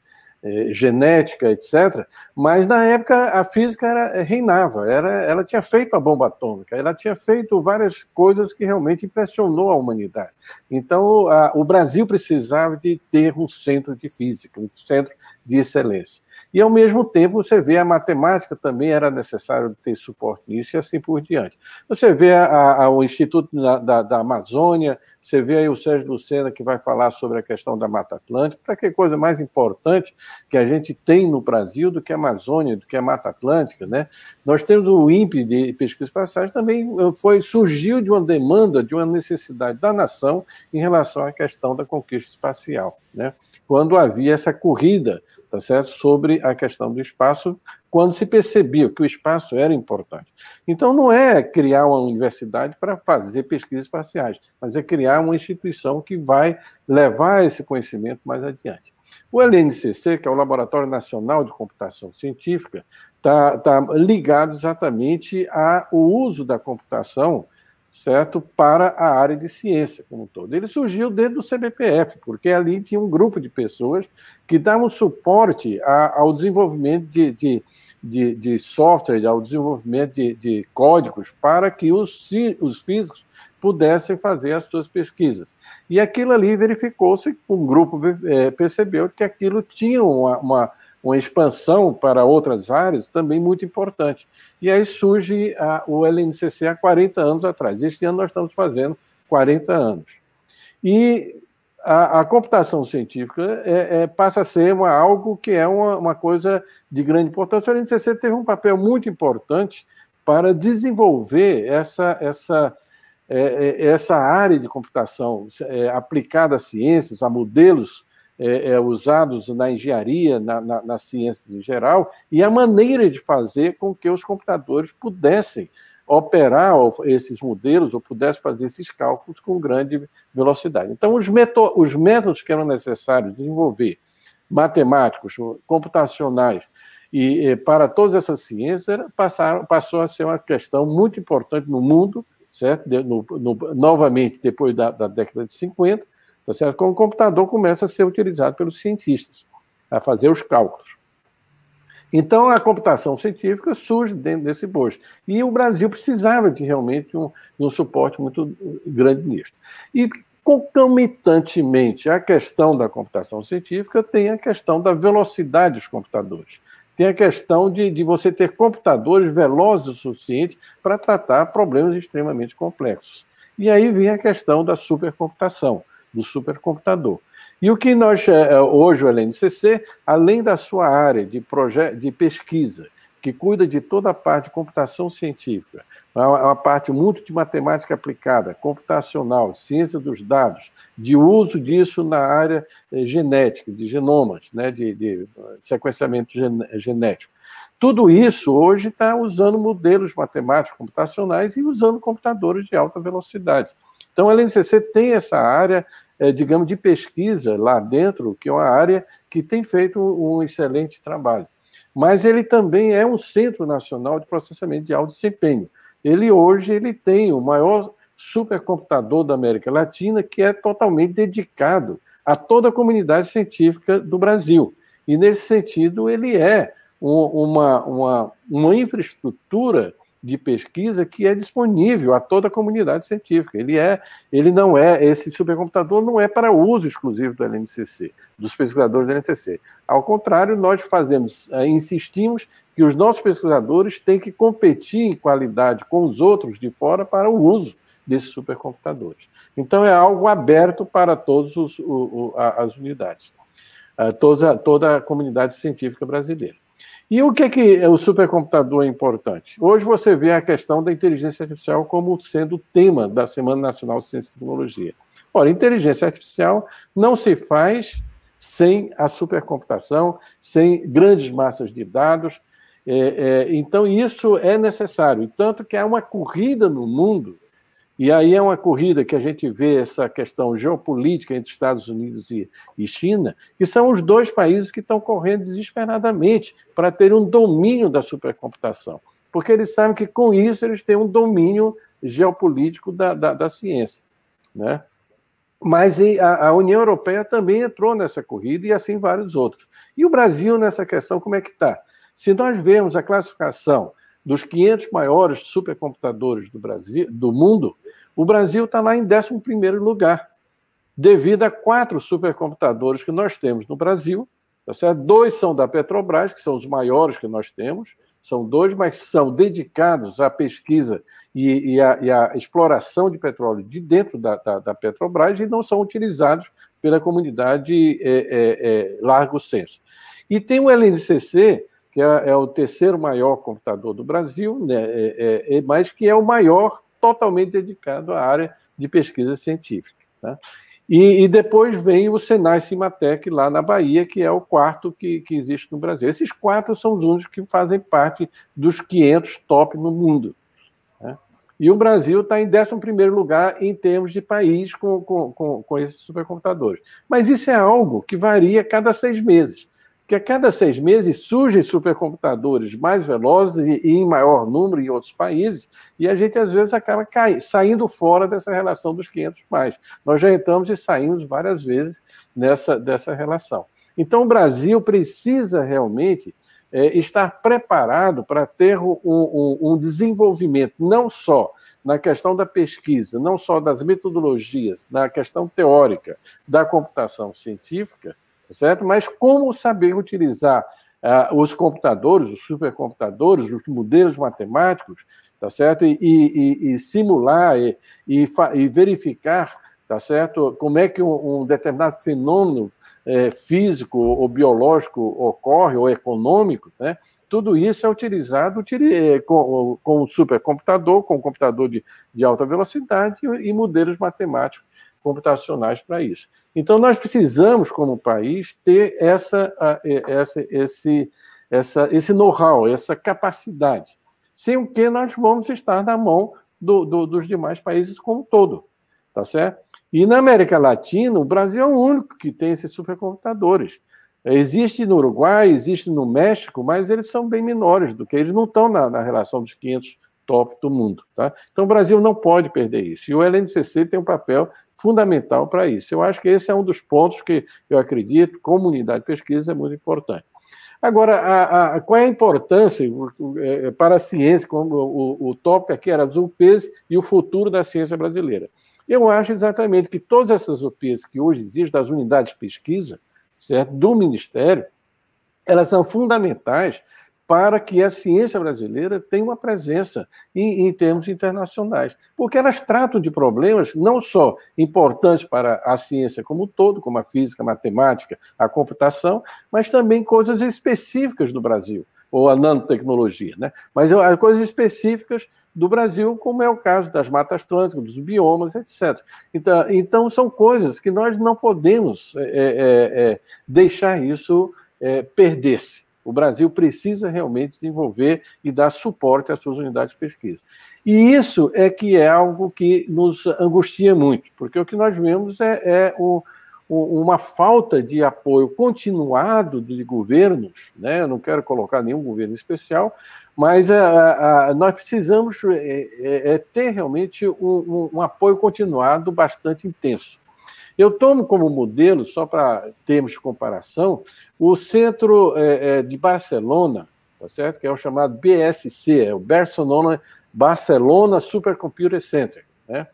genética, etc. Mas na época a física era, reinava, era, ela tinha feito a bomba atômica, ela tinha feito várias coisas que realmente impressionou a humanidade. Então a, o Brasil precisava de ter um centro de física, um centro de excelência. E, ao mesmo tempo, você vê a matemática também era necessário ter suporte nisso e assim por diante. Você vê a, a, o Instituto da, da, da, Amazônia, você vê aí o Sérgio Lucena, que vai falar sobre a questão da Mata Atlântica, para que coisa mais importante que a gente tem no Brasil do que a Amazônia, do que a Mata Atlântica, né? Nós temos o INPE de pesquisa espaciais, também eh, foi, surgiu de uma demanda, de uma necessidade da nação em relação à questão da conquista espacial, né? Quando havia essa corrida tá certo? sobre a questão do espaço, quando se percebia que o espaço era importante. Então, não é criar uma universidade para fazer pesquisas espaciais, mas é criar uma instituição que vai levar esse conhecimento mais adiante. O LNCC, que é o Laboratório Nacional de Computação Científica, está tá ligado exatamente ao uso da computação certo? Para a área de ciência como um todo. Ele surgiu dentro do CBPF, porque ali tinha um grupo de pessoas que davam suporte a, ao desenvolvimento de, de, de, de, software, ao desenvolvimento de, de códigos para que os, os físicos pudessem fazer as suas pesquisas. E aquilo ali verificou-se, um grupo é, percebeu que aquilo tinha uma, uma, uma expansão para outras áreas também muito importante. E aí surge a, o LNCC há 40 anos atrás. Este ano nós estamos fazendo 40 anos. E a, a computação científica é, é, passa a ser uma, algo que é uma, uma, coisa de grande importância. O LNCC teve um papel muito importante para desenvolver essa, essa, é, é essa área de computação é, aplicada a ciências, a modelos é, é, usados na engenharia, na, na, nas ciências em geral, e a maneira de fazer com que os computadores pudessem operar esses modelos ou pudessem fazer esses cálculos com grande velocidade. Então, os, os métodos que eram necessários desenvolver, matemáticos, computacionais, e, para todas essas ciências, passaram, passou a ser uma questão muito importante no mundo, certo? No, no, novamente, depois da, da década de 50, Tá certo? Como o computador começa a ser utilizado pelos cientistas a fazer os cálculos. Então, a computação científica surge dentro desse bojo. E o Brasil precisava de realmente um, um suporte muito grande nisso. E, concomitantemente à questão da computação científica, tem a questão da velocidade dos computadores. Tem a questão de, de você ter computadores velozes o suficiente para tratar problemas extremamente complexos. E aí vem a questão da supercomputação, do supercomputador. E o que nós, é, é, hoje, o LNCC, além da sua área de, de pesquisa, que cuida de toda a parte de computação científica, uma parte muito de matemática aplicada, computacional, ciência dos dados, de uso disso na área é, genética, de genomas, né, de, de sequenciamento genético. Tudo isso hoje está usando modelos matemáticos computacionais e usando computadores de alta velocidade. Então, a LNCC tem essa área é, digamos, de pesquisa lá dentro, que é uma área que tem feito um excelente trabalho. Mas ele também é um centro nacional de processamento de alto desempenho. Ele hoje ele tem o maior supercomputador da América Latina, que é totalmente dedicado a toda a comunidade científica do Brasil. E, nesse sentido, ele é uma, uma, uma infraestrutura de pesquisa que é disponível a toda a comunidade científica. Ele é, ele não é, esse supercomputador não é para uso exclusivo do LNCC, dos pesquisadores do LNCC. Ao contrário, nós fazemos, eh, insistimos que os nossos pesquisadores têm que competir em qualidade com os outros de fora para o uso desses supercomputadores. Então é algo aberto para todas as unidades, toda, toda a comunidade científica brasileira. E o que, é que o supercomputador é importante? Hoje você vê a questão da inteligência artificial como sendo o tema da Semana Nacional de Ciência e Tecnologia. Ora, inteligência artificial não se faz sem a supercomputação, sem grandes massas de dados. É, é, então, isso é necessário. Tanto que há uma corrida no mundo e aí é uma corrida que a gente vê essa questão geopolítica entre Estados Unidos e, e China, que são os dois países que estão correndo desesperadamente para ter um domínio da supercomputação. Porque eles sabem que com isso eles têm um domínio geopolítico da, da, da ciência. Né? Mas a, a, União Europeia também entrou nessa corrida e assim vários outros. E o Brasil nessa questão, como é que está? Se nós vemos a classificação dos 500 maiores supercomputadores do Brasil, do mundo, o Brasil está lá em 11 lugar, devido a quatro supercomputadores que nós temos no Brasil. Tá? Dois são da Petrobras, que são os maiores que nós temos, são dois, mas são dedicados à pesquisa e, e, a, e a, exploração de petróleo de dentro da, da, da, Petrobras e não são utilizados pela comunidade é, é, é, largo senso. E tem o LNCC, que é, é, o terceiro maior computador do Brasil, né, é, é, é, mas que é o maior totalmente dedicado à área de pesquisa científica. Tá? E, e, depois vem o Senai Cimatec lá na Bahia, que é o quarto que, que existe no Brasil. Esses quatro são os únicos que fazem parte dos 500 top no mundo. Né? E o Brasil está em 11 lugar em termos de país com, com, com, com esses supercomputadores. Mas isso é algo que varia cada seis meses que a cada seis meses surgem supercomputadores mais velozes e, em maior número em outros países, e a gente às vezes acaba cai, saindo fora dessa relação dos 500 mais. Nós já entramos e saímos várias vezes nessa dessa relação. Então o Brasil precisa realmente é, estar preparado para ter um, um, um desenvolvimento não só na questão da pesquisa, não só das metodologias, na questão teórica da computação científica, certo? Mas como saber utilizar uh, os computadores, os supercomputadores, os modelos matemáticos, tá certo? E, e, e simular e, e, verificar, tá certo? Como é que um, um determinado fenômeno é, físico ou biológico ocorre, ou econômico, né? Tudo isso é utilizado é, com, o supercomputador, com o computador de, alta velocidade e modelos matemáticos computacionais para isso. Então, nós precisamos, como país, ter essa, essa, esse, essa, esse know-how, essa capacidade, sem o que nós vamos estar na mão do, do, dos demais países como um todo, tá certo? E na América Latina, o Brasil é o único que tem esses supercomputadores. Existe no Uruguai, existe no México, mas eles são bem menores do que eles não estão na, na relação dos 500 top do mundo. Tá? Então, o Brasil não pode perder isso. E o LNCC tem um papel fundamental para isso. Eu acho que esse é um dos pontos que eu acredito, comunidade de pesquisa, é muito importante. Agora, a, a, qual é a importância é, para a ciência, como o, o tópico aqui era as UPs e o futuro da ciência brasileira? Eu acho exatamente que todas essas UPs que hoje existem, das unidades de pesquisa, certo, do Ministério, elas são fundamentais para que a ciência brasileira tenha uma presença em, em, termos internacionais. Porque elas tratam de problemas não só importantes para a ciência como um todo, como a física, a matemática, a computação, mas também coisas específicas do Brasil, ou a nanotecnologia, né? mas coisas específicas do Brasil, como é o caso das matas atlânticas, dos biomas, etc. Então, então são coisas que nós não podemos é, é, é, deixar isso é, perder-se. O Brasil precisa realmente desenvolver e dar suporte às suas unidades de pesquisa. E isso é que é algo que nos angustia muito, porque o que nós vemos é, é o, o, uma falta de apoio continuado de governos, né? Eu não quero colocar nenhum governo especial, mas a, a, a, nós precisamos é, é, é ter realmente um, um apoio continuado bastante intenso. Eu tomo como modelo, só para termos de comparação, o centro é, é, de Barcelona, tá certo? que é o chamado BSC, é o Barcelona, Barcelona Supercomputer Center. Né?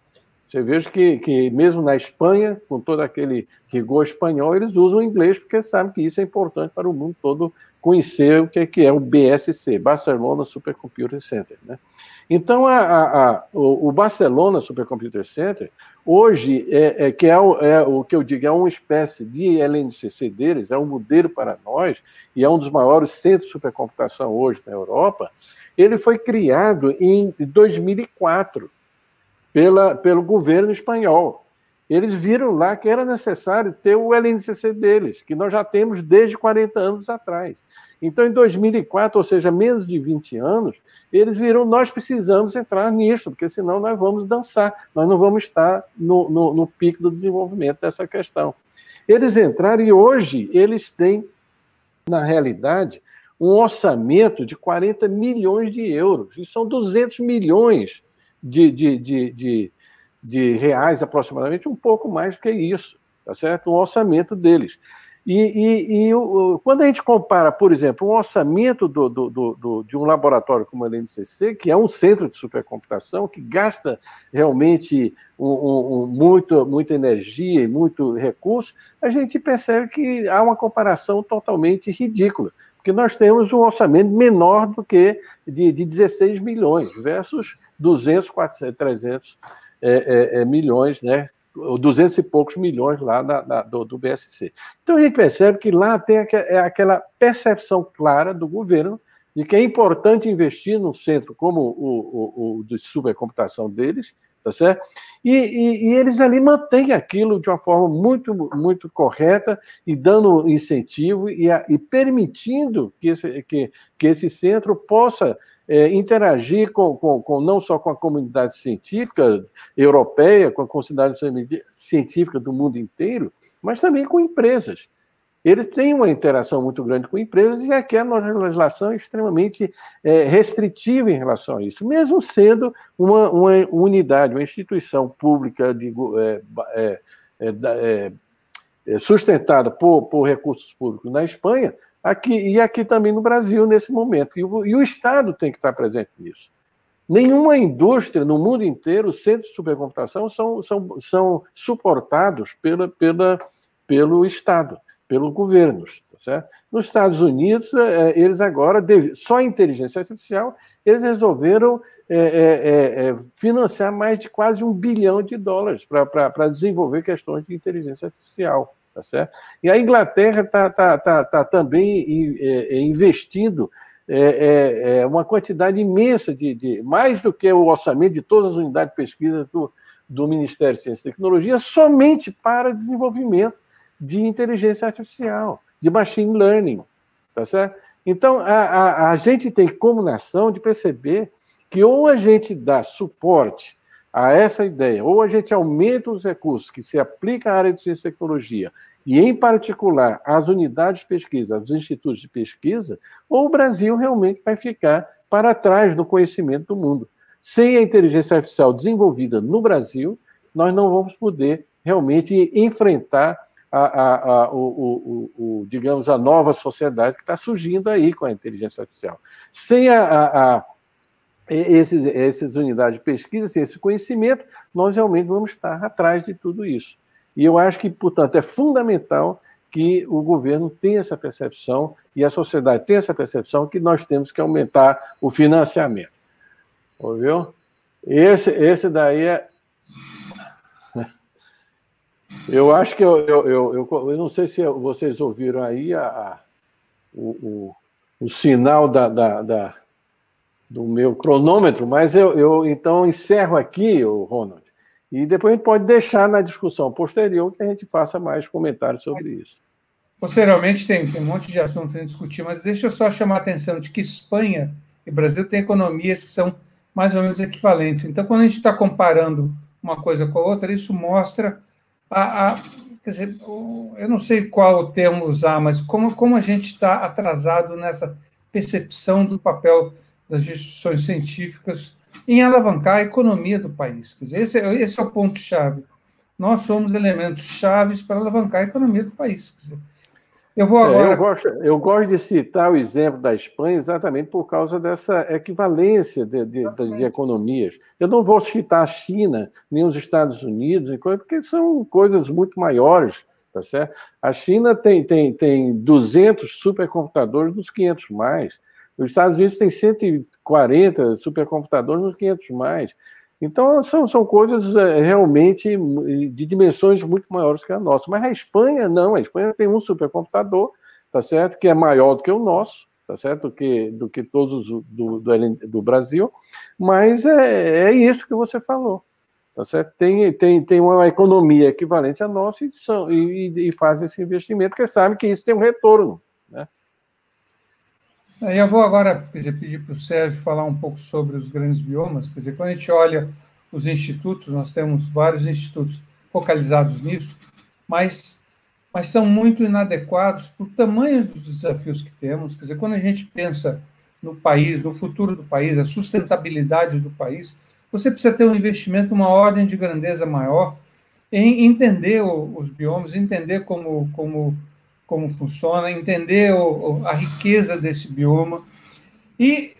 Você veja que, que, mesmo na Espanha, com todo aquele rigor espanhol, eles usam o inglês porque sabem que isso é importante para o mundo todo conhecer o que é, que é o BSC, Barcelona Supercomputer Center. Né? Então, a, a, a, o, Barcelona Supercomputer Center, hoje, é, é que é o, é o, que eu digo, é uma espécie de LNCC deles, é um modelo para nós, e é um dos maiores centros de supercomputação hoje na Europa. Ele foi criado em 2004 pela, pelo governo espanhol. Eles viram lá que era necessário ter o LNCC deles, que nós já temos desde 40 anos atrás. Então, em 2004, ou seja, menos de 20 anos, eles viram, nós precisamos entrar nisso, porque senão nós vamos dançar, nós não vamos estar no, no, no pico do desenvolvimento dessa questão. Eles entraram e hoje eles têm, na realidade, um orçamento de 40 milhões de euros, e são 200 milhões de, de, de, de, de reais aproximadamente, um pouco mais que isso, tá certo? Um orçamento deles. E, e, e o, quando a gente compara, por exemplo, um orçamento do, do, do, de um laboratório como a NCC, que é um centro de supercomputação, que gasta realmente um, um, um, muito, muita energia e muito recurso, a gente percebe que há uma comparação totalmente ridícula. Porque nós temos um orçamento menor do que de, de 16 milhões, versus 200, 400, 300 é, é, é, milhões, né? 200 e poucos milhões lá da, da, do, do, BSC. Então a gente percebe que lá tem é aquela percepção clara do governo de que é importante investir num centro como o, o, o de supercomputação deles, tá certo? E, e, e, eles ali mantêm aquilo de uma forma muito, muito correta e dando incentivo e, a, e permitindo que esse, que, que esse centro possa é, interagir com, com, com, não só com a comunidade científica europeia, com a comunidade científica do mundo inteiro, mas também com empresas. Eles têm uma interação muito grande com empresas e aqui a nossa legislação é extremamente é, restritiva em relação a isso, mesmo sendo uma, uma unidade, uma instituição pública de, é, é, é, é sustentada por, por recursos públicos na Espanha, aqui e aqui também no Brasil nesse momento. E o, e o Estado tem que estar presente nisso. Nenhuma indústria no mundo inteiro, os centros de supercomputação são, são, são suportados pela, pela, pelo Estado, pelos governos. Tá certo? Nos Estados Unidos, é, é eles agora, só inteligência artificial, eles resolveram é, é, é, é, financiar mais de quase um bilhão de dólares para desenvolver questões de inteligência artificial tá certo? E a Inglaterra está tá, tá, tá também é, é, investindo é, uma quantidade imensa de, de, mais do que o orçamento de todas as unidades de pesquisa do, do Ministério de Ciência e Tecnologia, somente para desenvolvimento de inteligência artificial, de machine learning, tá certo? Então, a, a, a gente tem como nação de perceber que ou a gente dá suporte a essa ideia, ou a gente aumenta os recursos que se aplicam à área de ciência e tecnologia, e em particular às unidades de pesquisa, aos institutos de pesquisa, ou o Brasil realmente vai ficar para trás do conhecimento do mundo. Sem a inteligência artificial desenvolvida no Brasil, nós não vamos poder realmente enfrentar a, a, a o, o, o, digamos, a nova sociedade que está surgindo aí com a inteligência artificial. Sem a, esses, essas unidades de pesquisa, sem esse conhecimento, nós realmente vamos estar atrás de tudo isso. E eu acho que, portanto, é fundamental que o governo tenha essa percepção e a sociedade tenha essa percepção que nós temos que aumentar o financiamento. Ouviu? Esse, esse daí é. Eu acho que eu, eu, eu, eu, eu não sei se vocês ouviram aí a, a o, o, o, sinal da, da, da, do meu cronômetro, mas eu, eu então encerro aqui, Ronald, e depois a gente pode deixar na discussão posterior que a gente faça mais comentários sobre isso. Posteriormente tem, tem um monte de assunto para discutir, mas deixa eu só chamar a atenção de que Espanha e Brasil têm economias que são mais ou menos equivalentes. Então, quando a gente está comparando uma coisa com a outra, isso mostra a, a quer dizer, eu não sei qual o termo usar, mas como, como a gente está atrasado nessa percepção do papel das instituições científicas em alavancar a economia do país. Quer dizer, esse, é, esse é o ponto-chave. Nós somos elementos chaves para alavancar a economia do país. Quer dizer, eu vou agora. É, eu, gosto, eu gosto de citar o exemplo da Espanha exatamente por causa dessa equivalência de, de, de economias. Eu não vou citar a China, nem os Estados Unidos, porque são coisas muito maiores. Tá certo? A China tem, tem, tem 200 supercomputadores nos 500 mais. Os Estados Unidos tem 140 supercomputadores nos 500 mais. Então, são, são coisas é, realmente de dimensões muito maiores que a nossa. Mas a Espanha, não. A Espanha tem um supercomputador, tá certo? Que é maior do que o nosso, tá certo? Do que, do que todos do, do, do Brasil. Mas é, é isso que você falou. Tá certo? Tem, tem, tem uma economia equivalente à nossa e, são, e, e faz esse investimento, porque sabe que isso tem um retorno. Eu vou agora dizer, pedir para o Sérgio falar um pouco sobre os grandes biomas. Quer dizer, quando a gente olha os institutos, nós temos vários institutos focalizados nisso, mas, mas são muito inadequados para o tamanho dos desafios que temos. Quer dizer, quando a gente pensa no país, no futuro do país, a sustentabilidade do país, você precisa ter um investimento, uma ordem de grandeza maior em entender os biomas, entender como, como como funciona, entender o, a riqueza desse bioma. E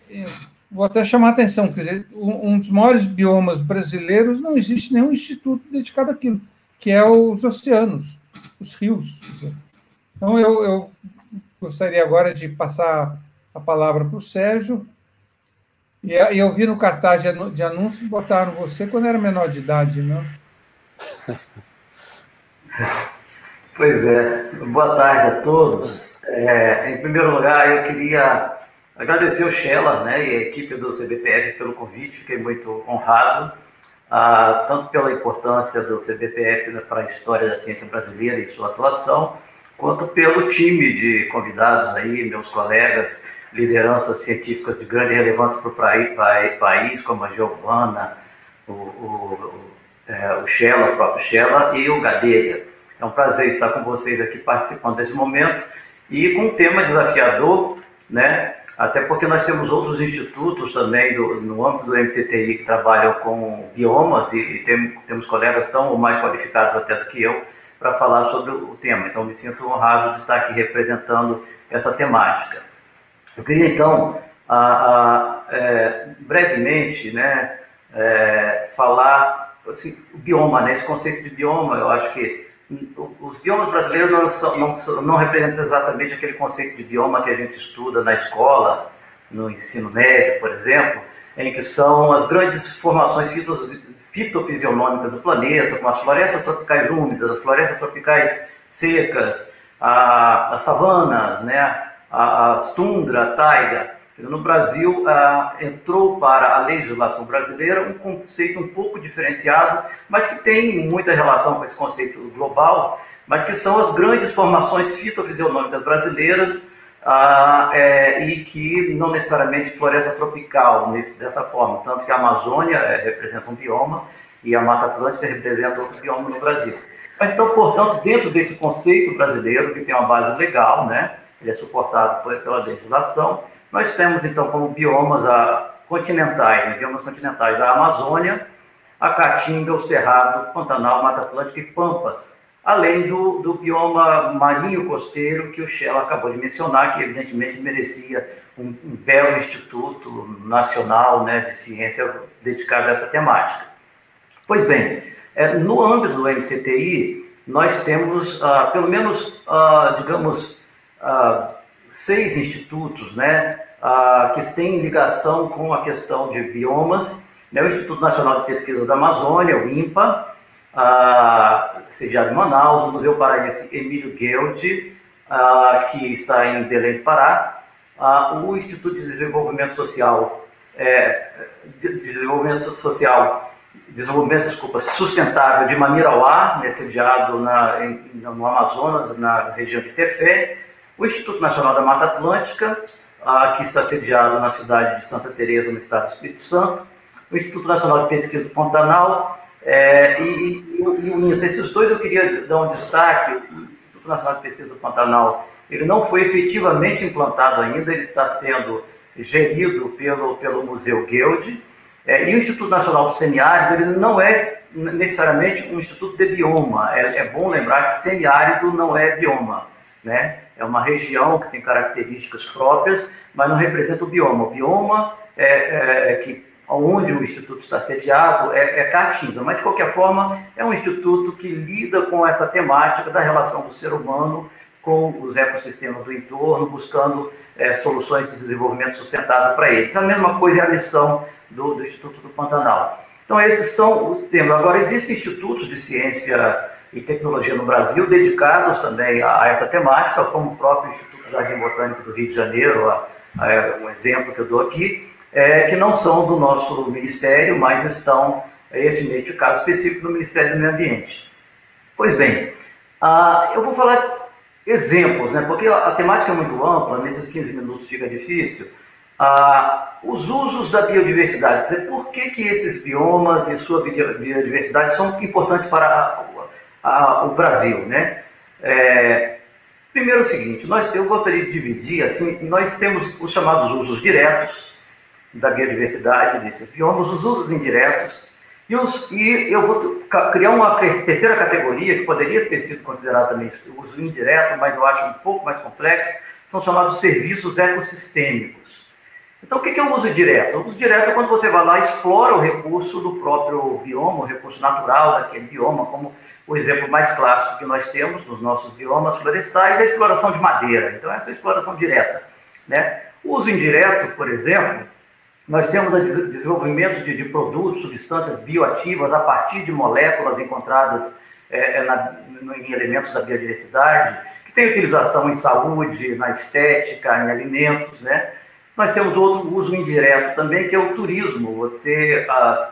vou até chamar a atenção, quer dizer, um, dos maiores biomas brasileiros não existe nenhum instituto dedicado àquilo, que é os oceanos, os rios. Então, eu, eu gostaria agora de passar a palavra para o Sérgio. E eu vi no cartaz de anúncio, botaram você quando era menor de idade, não? Pois é, boa tarde a todos. É, em primeiro lugar, eu queria agradecer o Shella né, e a equipe do CBPF pelo convite, fiquei muito honrado, ah, tanto pela importância do CBPF né, para a história da ciência brasileira e sua atuação, quanto pelo time de convidados aí, meus colegas, lideranças científicas de grande relevância para o país, como a Giovana, o, o, é, o o próprio Shella e o Gadelha. É um prazer estar com vocês aqui participando desse momento e com um tema desafiador, né? Até porque nós temos outros institutos também do, no âmbito do MCTI que trabalham com biomas e, e tem, temos colegas tão mais qualificados até do que eu para falar sobre o tema. Então, me sinto honrado de estar aqui representando essa temática. Eu queria, então, a, a, é, brevemente, né, é, falar assim, o bioma, né, esse conceito de bioma, eu acho que os biomas brasileiros não, são, não, não, representam exatamente aquele conceito de bioma que a gente estuda na escola, no ensino médio, por exemplo, em que são as grandes formações fitos, fitofisionômicas do planeta, como as florestas tropicais úmidas, as florestas tropicais secas, a, as savanas, né, as tundra, a taiga. No Brasil, ah, entrou para a legislação brasileira um conceito um pouco diferenciado, mas que tem muita relação com esse conceito global, mas que são as grandes formações fitofisionômicas brasileiras ah, é, e que não necessariamente floresta tropical nesse, dessa forma, tanto que a Amazônia é, representa um bioma e a Mata Atlântica representa outro bioma no Brasil. Mas então, portanto, dentro desse conceito brasileiro, que tem uma base legal, né, ele é suportado pela legislação, nós temos, então, como biomas a, continentais, né, biomas continentais, a Amazônia, a Caatinga, o Cerrado, Pantanal, Mata Atlântica e Pampas, além do, do bioma marinho costeiro que o Shell acabou de mencionar, que evidentemente merecia um, um belo instituto nacional né, de ciência dedicado a essa temática. Pois bem, é, no âmbito do MCTI, nós temos ah, pelo menos, ah, digamos, ah, seis institutos né, ah, que têm ligação com a questão de biomas. Né, o Instituto Nacional de Pesquisa da Amazônia, o INPA, ah, sediado em Manaus, o Museu Paraense Emílio Gueld, ah, que está em Belém do Pará, ah, o Instituto de Desenvolvimento Social, é, de Desenvolvimento Social, Desenvolvimento, desculpa, Sustentável de Manirauá, né, sediado na, em, no Amazonas, na região de Tefé, o Instituto Nacional da Mata Atlântica, ah, que está sediado na cidade de Santa Teresa, no estado do Espírito Santo, o Instituto Nacional de Pesquisa do Pantanal, é, e, e, e, o INSA, esses dois eu queria dar um destaque. O Instituto Nacional de Pesquisa do Pantanal, ele não foi efetivamente implantado ainda, ele está sendo gerido pelo, pelo Museu Guild, é, e o Instituto Nacional do Semiárido, ele não é necessariamente um instituto de bioma, é, é bom lembrar que semiárido não é bioma, né? É uma região que tem características próprias, mas não representa o bioma. O bioma é, é, é que onde o Instituto está sediado é, é Caatinga, mas de qualquer forma é um instituto que lida com essa temática da relação do ser humano com os ecossistemas do entorno, buscando é, soluções de desenvolvimento sustentável para eles. A mesma coisa é a missão do, do Instituto do Pantanal. Então, esses são os temas. Agora, existem institutos de ciência e tecnologia no Brasil dedicados também a, a essa temática, como o próprio Instituto Jardim Botânico do Rio de Janeiro, a, a, um exemplo que eu dou aqui, é, que não são do nosso ministério, mas estão, esse neste caso específico, do Ministério do Meio Ambiente. Pois bem, ah, eu vou falar exemplos, né, porque a, temática é muito ampla, nesses 15 minutos fica difícil. Ah, os usos da biodiversidade, quer dizer, por que, que esses biomas e sua biodiversidade são importantes para a, o Brasil, né? É, primeiro é o seguinte, nós, eu gostaria de dividir, assim, nós temos os chamados usos diretos, da biodiversidade desses biomas, os usos indiretos, e, os, e eu vou criar uma terceira categoria, que poderia ter sido considerada também uso indireto, mas eu acho um pouco mais complexo, são chamados serviços ecossistêmicos. Então, o que é o uso direto? O uso direto é quando você vai lá e explora o recurso do próprio bioma, o recurso natural daquele bioma, como o exemplo mais clássico que nós temos nos nossos biomas florestais é a exploração de madeira. Então, essa é a exploração direta. Né? Uso indireto, por exemplo, nós temos o desenvolvimento de, de, produtos, substâncias bioativas a partir de moléculas encontradas é, é na, em elementos da biodiversidade, que tem utilização em saúde, na estética, em alimentos, né? Nós temos outro uso indireto também, que é o turismo. Você a,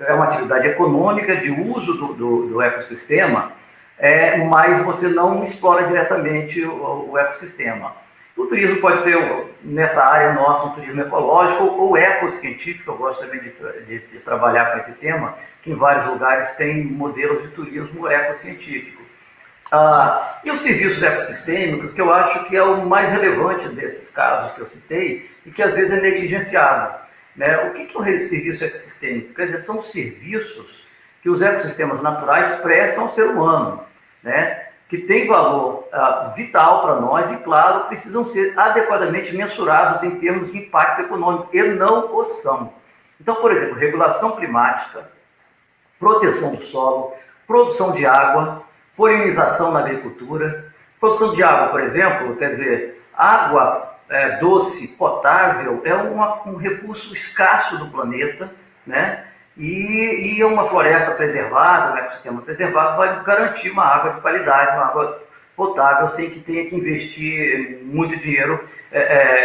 é uma atividade econômica de uso do, do, do ecossistema, é, mas você não explora diretamente o, o ecossistema. O turismo pode ser, nessa área nossa, um turismo ecológico ou, ou ecocientífico, eu gosto também de, de, de, trabalhar com esse tema, que em vários lugares tem modelos de turismo ecocientífico. Ah, e os serviços ecossistêmicos, que eu acho que é o mais relevante desses casos que eu citei e que às vezes é negligenciado. Né? O que, que é o serviço ecossistêmico? Quer dizer, são serviços que os ecossistemas naturais prestam ao ser humano. Né? que têm valor uh, vital para nós e, claro, precisam ser adequadamente mensurados em termos de impacto econômico, e não o são. Então, por exemplo, regulação climática, proteção do solo, produção de água, polinização na agricultura. Produção de água, por exemplo, quer dizer, água é, doce, potável, é uma, um recurso escasso do planeta, né? E, e uma floresta preservada, um ecossistema preservado, vai garantir uma água de qualidade, uma água potável, sem que tenha que investir muito dinheiro é,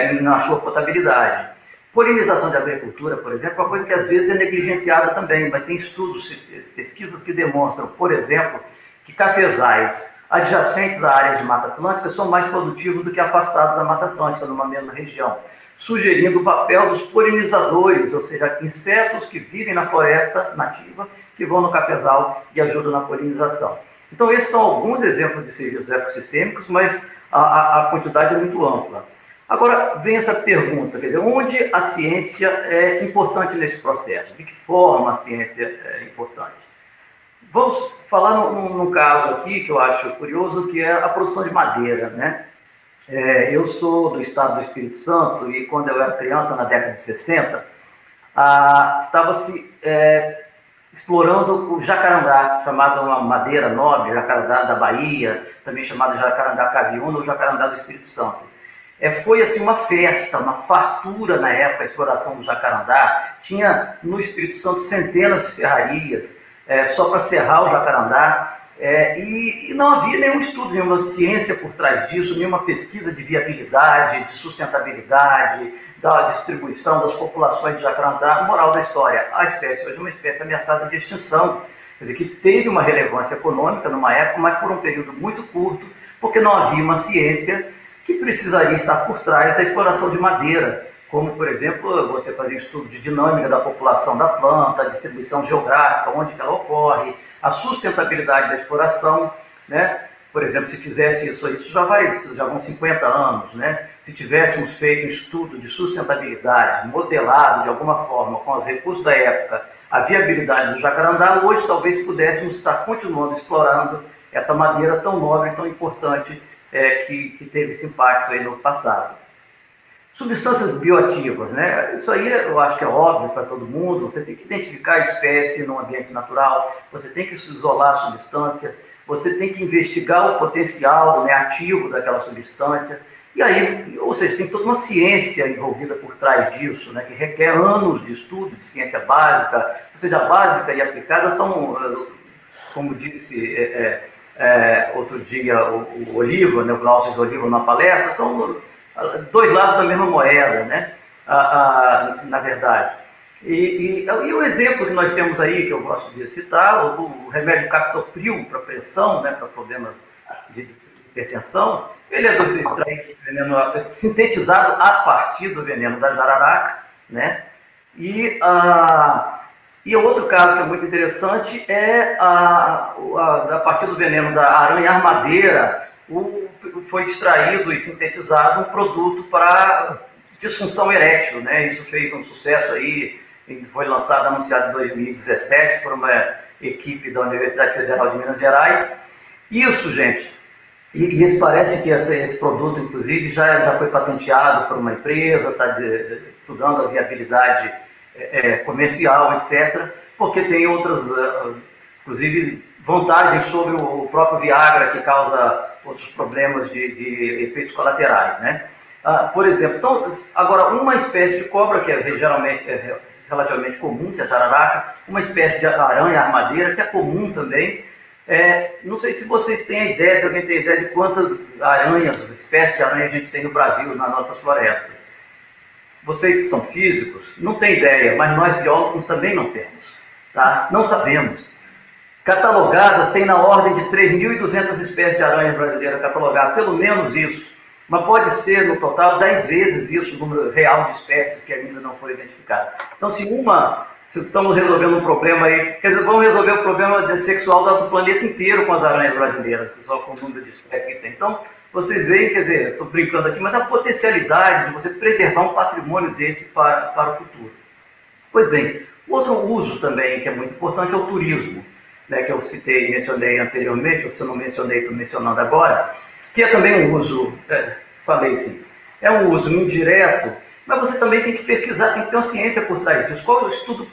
é, na sua potabilidade. Polinização de agricultura, por exemplo, é uma coisa que às vezes é negligenciada também, mas tem estudos, pesquisas que demonstram, por exemplo, que cafezais adjacentes a áreas de Mata Atlântica são mais produtivos do que afastados da Mata Atlântica, numa mesma região sugerindo o papel dos polinizadores, ou seja, insetos que vivem na floresta nativa, que vão no cafezal e ajudam na polinização. Então, esses são alguns exemplos de serviços ecossistêmicos, mas a, a, a quantidade é muito ampla. Agora, vem essa pergunta, quer dizer, onde a ciência é importante nesse processo? De que forma a ciência é importante? Vamos falar num, caso aqui que eu acho curioso, que é a produção de madeira, né? É, eu sou do estado do Espírito Santo e quando eu era criança, na década de 60, estava-se é, explorando o jacarandá, chamado uma madeira nobre, jacarandá da Bahia, também chamado jacarandá caviúna ou jacarandá do Espírito Santo. É, foi assim uma festa, uma fartura na época a exploração do jacarandá. Tinha no Espírito Santo centenas de serrarias é, só para serrar o jacarandá. É, e, e, não havia nenhum estudo, nenhuma ciência por trás disso, nenhuma pesquisa de viabilidade, de sustentabilidade, da distribuição das populações de jacarandá. Moral da história: a espécie hoje é uma espécie ameaçada de extinção, quer dizer, que teve uma relevância econômica numa época, mas por um período muito curto, porque não havia uma ciência que precisaria estar por trás da exploração de madeira, como, por exemplo, você fazer estudo de dinâmica da população da planta, a distribuição geográfica, onde ela ocorre, a sustentabilidade da exploração, né? Por exemplo, se fizesse isso, isso já, vai, já vão 50 anos, né? Se tivéssemos feito um estudo de sustentabilidade, modelado de alguma forma com os recursos da época, a viabilidade do jacarandá, hoje talvez pudéssemos estar continuando explorando essa madeira tão nobre, tão importante é, que, que teve esse impacto aí no passado. Substâncias bioativas, né? Isso aí eu acho que é óbvio para todo mundo. Você tem que identificar a espécie no ambiente natural, você tem que isolar a substância, você tem que investigar o potencial né, ativo daquela substância. E aí, ou seja, tem toda uma ciência envolvida por trás disso, né, que requer anos de estudo, de ciência básica, ou seja, básica e aplicada são, como disse é, é, é outro dia o, o Oliva, né, o Glaucio Oliva na palestra, são dois lados da mesma moeda, né? na verdade. E, e, e, o exemplo que nós temos aí, que eu gosto de citar, o, o remédio captopril para pressão, né, para problemas de hipertensão, ele é do extraído veneno sintetizado a partir do veneno da jararaca, né? E, ah, e outro caso que é muito interessante é a, a, a partir do veneno da aranha armadeira, o foi extraído e sintetizado um produto para disfunção erétil, né? Isso fez um sucesso aí, foi lançado, anunciado em 2017 por uma equipe da Universidade Federal de Minas Gerais. Isso, gente, e, e parece que esse, esse, produto, inclusive, já, já foi patenteado por uma empresa, está estudando a viabilidade é, é, comercial, etc., porque tem outras, uh, inclusive, vantagens sobre o próprio Viagra, que causa outros problemas de, de efeitos colaterais, né? Ah, por exemplo, então, agora, uma espécie de cobra, que é, geralmente, é relativamente comum, que é a jararaca, uma espécie de aranha armadeira, que é comum também. É, não sei se vocês têm a ideia, se alguém tem ideia de quantas aranhas, espécies de aranha a gente tem no Brasil, nas nossas florestas. Vocês que são físicos, não têm ideia, mas nós biólogos também não temos. Tá? Não sabemos. Catalogadas, tem na ordem de 3.200 espécies de aranha brasileira catalogadas, pelo menos isso. Mas pode ser, no total, 10 vezes isso, o número real de espécies que ainda não foi identificado. Então, se uma, se estamos resolvendo um problema aí, quer dizer, vamos resolver o problema sexual do planeta inteiro com as aranhas brasileiras, só com o número de espécies que tem. Então, vocês veem, quer dizer, estou brincando aqui, mas a potencialidade de você preservar um patrimônio desse para, para o futuro. Pois bem, outro uso também que é muito importante é o turismo né, que eu citei e mencionei anteriormente, ou se eu não mencionei, estou mencionando agora, que é também um uso, é, falei sim, é um uso indireto, mas você também tem que pesquisar, tem que ter uma ciência por trás disso. Qual é o estudo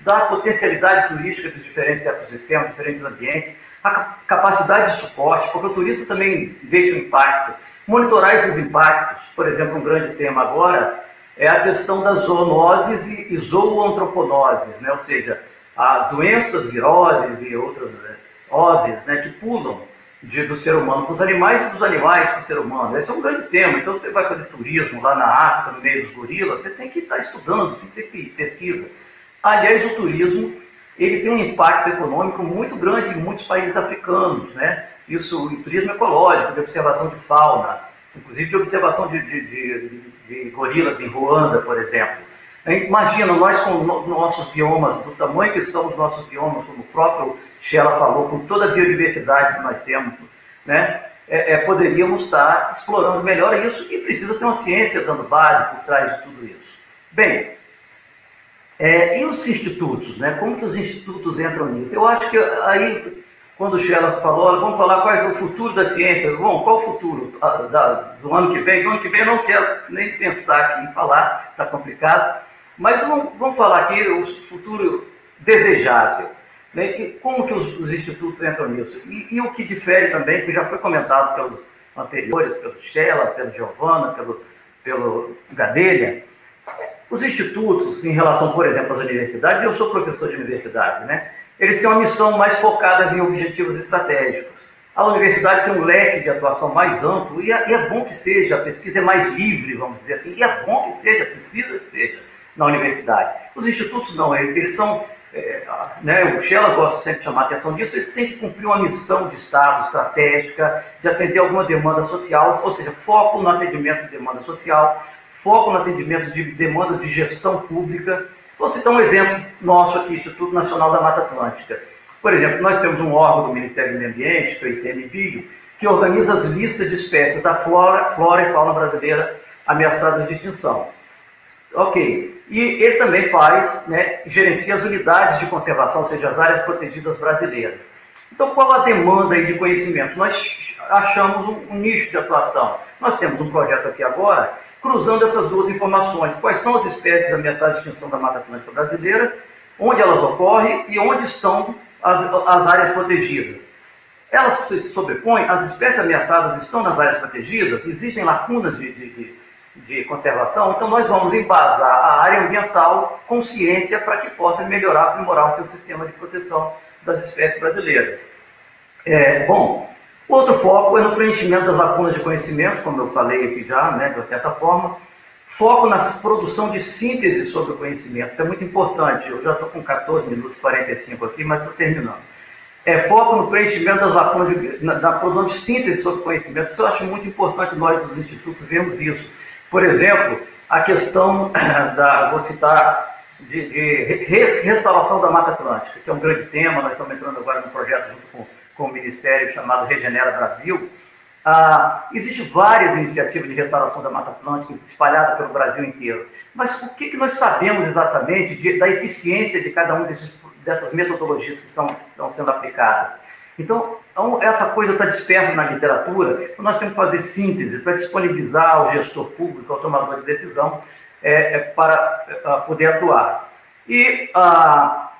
da potencialidade turística dos diferentes ecossistemas, diferentes ambientes, a capacidade de suporte, porque o turista também deixa um impacto. Monitorar esses impactos, por exemplo, um grande tema agora é a questão das zoonoses e zooantroponoses, né? ou seja, a doenças, viroses e outras né, oses né, que pulam de, do ser humano para os animais e dos animais para o ser humano. Esse é um grande tema. Então, você vai fazer turismo lá na África, no meio dos gorilas, você tem que estar estudando, tem que ter pesquisa. Aliás, o turismo ele tem um impacto econômico muito grande em muitos países africanos. Né? Isso, o turismo ecológico, de observação de fauna, inclusive de observação de, de, de, de gorilas em Ruanda, por exemplo. Imagina, nós com nossos biomas, do tamanho que são os nossos biomas, como o próprio Sheila falou, com toda a biodiversidade que nós temos, né, é, é, poderíamos estar explorando melhor isso e precisa ter uma ciência dando base por trás de tudo isso. Bem, É, e os institutos, né? Como que os institutos entram nisso? Eu acho que aí, quando o Sheila falou, vamos falar qual é o futuro da ciência. Bom, qual o futuro da, do ano que vem? Do ano que vem eu não quero nem pensar aqui em falar, está complicado. Mas vamos, vamos falar aqui o futuro desejável. Né? E como que os, os, institutos entram nisso? E, e, o que difere também, que já foi comentado pelos anteriores, pelo Sheila, pelo Giovana, pelo, pelo Gadelha, os institutos, em relação, por exemplo, às universidades, eu sou professor de universidade, né? Eles têm uma missão mais focada em objetivos estratégicos. A universidade tem um leque de atuação mais amplo e é, e é bom que seja, a pesquisa é mais livre, vamos dizer assim, e é bom que seja, precisa que seja na universidade. Os institutos não, eles são, é, né, o Shella gosta sempre de chamar a atenção disso, eles têm que cumprir uma missão de Estado estratégica, de atender alguma demanda social, ou seja, foco no atendimento de demanda social, foco no atendimento de demandas de gestão pública. Vou citar um exemplo nosso aqui, Instituto Nacional da Mata Atlântica. Por exemplo, nós temos um órgão do Ministério do Meio Ambiente, que é o ICMBio, que organiza as listas de espécies da flora, flora e fauna brasileira ameaçadas de extinção. Ok. E ele também faz, né, gerencia as unidades de conservação, ou seja, as áreas protegidas brasileiras. Então, qual a demanda de conhecimento? Nós achamos um, um nicho de atuação. Nós temos um projeto aqui agora cruzando essas duas informações. Quais são as espécies ameaçadas de extinção da Mata Atlântica brasileira, onde elas ocorrem e onde estão as, as áreas protegidas. Elas se sobrepõem, as espécies ameaçadas estão nas áreas protegidas, existem lacunas de, de, de, de conservação, então nós vamos embasar a área ambiental com ciência para que possa melhorar, aprimorar o seu sistema de proteção das espécies brasileiras. É, bom, Outro foco é no preenchimento das lacunas de conhecimento, como eu falei aqui já, né, de certa forma. Foco na produção de síntese sobre o conhecimento, isso é muito importante. Eu já estou com 14 minutos e 45 aqui, mas estou terminando. É, foco no preenchimento das lacunas, de, na, na, produção de síntese sobre o conhecimento. Isso eu acho muito importante nós dos institutos vemos isso. Por exemplo, a questão da, vou citar, de, de restauração da Mata Atlântica, que é um grande tema, nós estamos entrando agora no projeto junto com com o ministério chamado Regenera Brasil, ah, Existem várias iniciativas de restauração da Mata Atlântica espalhadas pelo Brasil inteiro. Mas o que, que nós sabemos exatamente de, da eficiência de cada uma dessas metodologias que são, estão sendo aplicadas? Então, então essa coisa está dispersa na literatura, então nós temos que fazer síntese para disponibilizar ao gestor público, ao tomador de decisão, é, é, para é, poder atuar. E ah,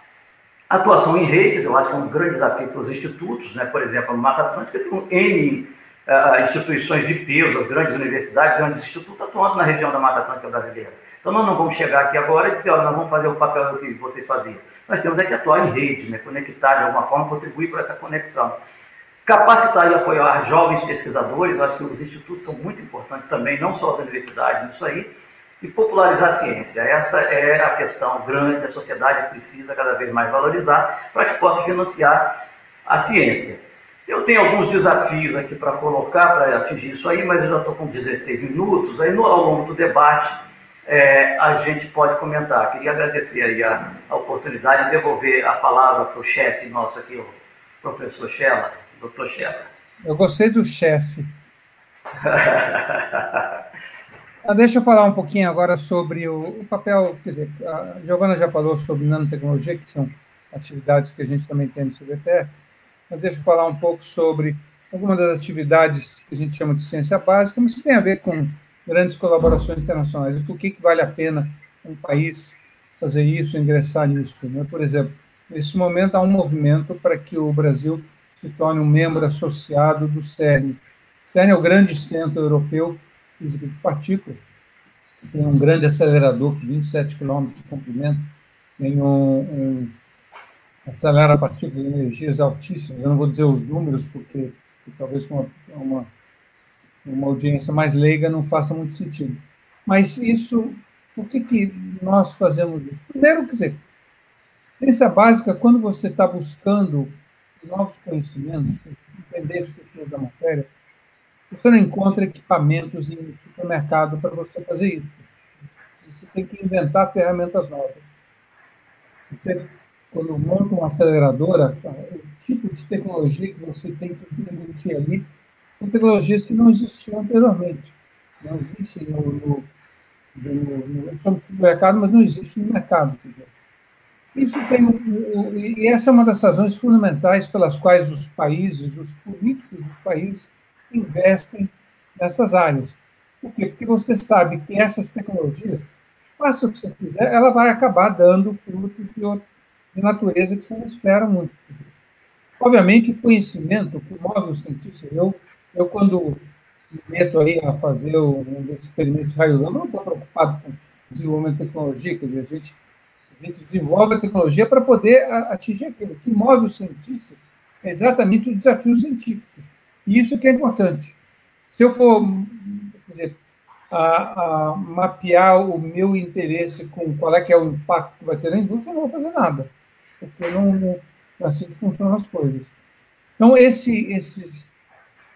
Atuação em redes, eu acho que é um grande desafio para os institutos, né? por exemplo, no Mata Atlântica tem um N uh, instituições de peso, as grandes universidades, grandes institutos atuando na região da Mata Atlântica brasileira. Então nós não vamos chegar aqui agora e dizer, olha, nós vamos fazer o papel que vocês faziam. Nós temos é que atuar em rede, né? conectar de alguma forma, contribuir para essa conexão. Capacitar e apoiar jovens pesquisadores, acho que os institutos são muito importantes também, não só as universidades, nisso aí, e popularizar a ciência. Essa é a questão grande, a sociedade precisa cada vez mais valorizar para que possa financiar a ciência. Eu tenho alguns desafios aqui para colocar, para atingir isso aí, mas eu já estou com 16 minutos. Aí, no, ao longo do debate, é, a gente pode comentar. Queria agradecer aí a, a oportunidade de devolver a palavra para o chefe nosso aqui, o professor Schella, doutor Schella. Eu gostei do chefe. Ah, deixa eu falar um pouquinho agora sobre o, o, papel, quer dizer, a Giovana já falou sobre nanotecnologia, que são atividades que a gente também tem no CBTF, mas deixa eu falar um pouco sobre algumas das atividades que a gente chama de ciência básica, mas que tem a ver com grandes colaborações internacionais. E por que, que vale a pena um país fazer isso, ingressar nisso? Né? Por exemplo, nesse momento há um movimento para que o Brasil se torne um membro associado do CERN. O CERN é o grande centro europeu física de partículas, tem um grande acelerador com 27 km de comprimento, tem um, um acelera partículas de energias altíssimas. Eu não vou dizer os números, porque, porque talvez uma, uma, uma audiência mais leiga não faça muito sentido. Mas isso, por que, que nós fazemos isso? Primeiro, quer dizer, ciência básica, quando você está buscando novos conhecimentos, entender a estrutura da matéria, você não encontra equipamentos em supermercado para você fazer isso. Você tem que inventar ferramentas novas. Você, quando monta uma aceleradora, o tipo de tecnologia que você tem que emitir ali são tecnologias que não existiam anteriormente. Não existem no, no, estamos no mercado, mas não existe no mercado. Isso tem, e essa é uma das razões fundamentais pelas quais os países, os políticos dos países, investem nessas áreas. Por quê? Porque você sabe que essas tecnologias, faça o que você quiser, ela vai acabar dando frutos de, de natureza que você não espera muito. Obviamente, o conhecimento que move o cientista, eu, eu quando me meto aí a fazer um desses experimentos de raio-gama, não estou preocupado com desenvolvimento de tecnologia, quer a gente, a gente desenvolve a tecnologia para poder atingir aquilo. O que move os cientistas é exatamente o desafio científico. E isso que é importante. Se eu for, dizer, a, a, mapear o meu interesse com qual é que é o impacto que vai ter na indústria, eu não vou fazer nada, porque não, não é assim que funcionam as coisas. Então, esse, esses,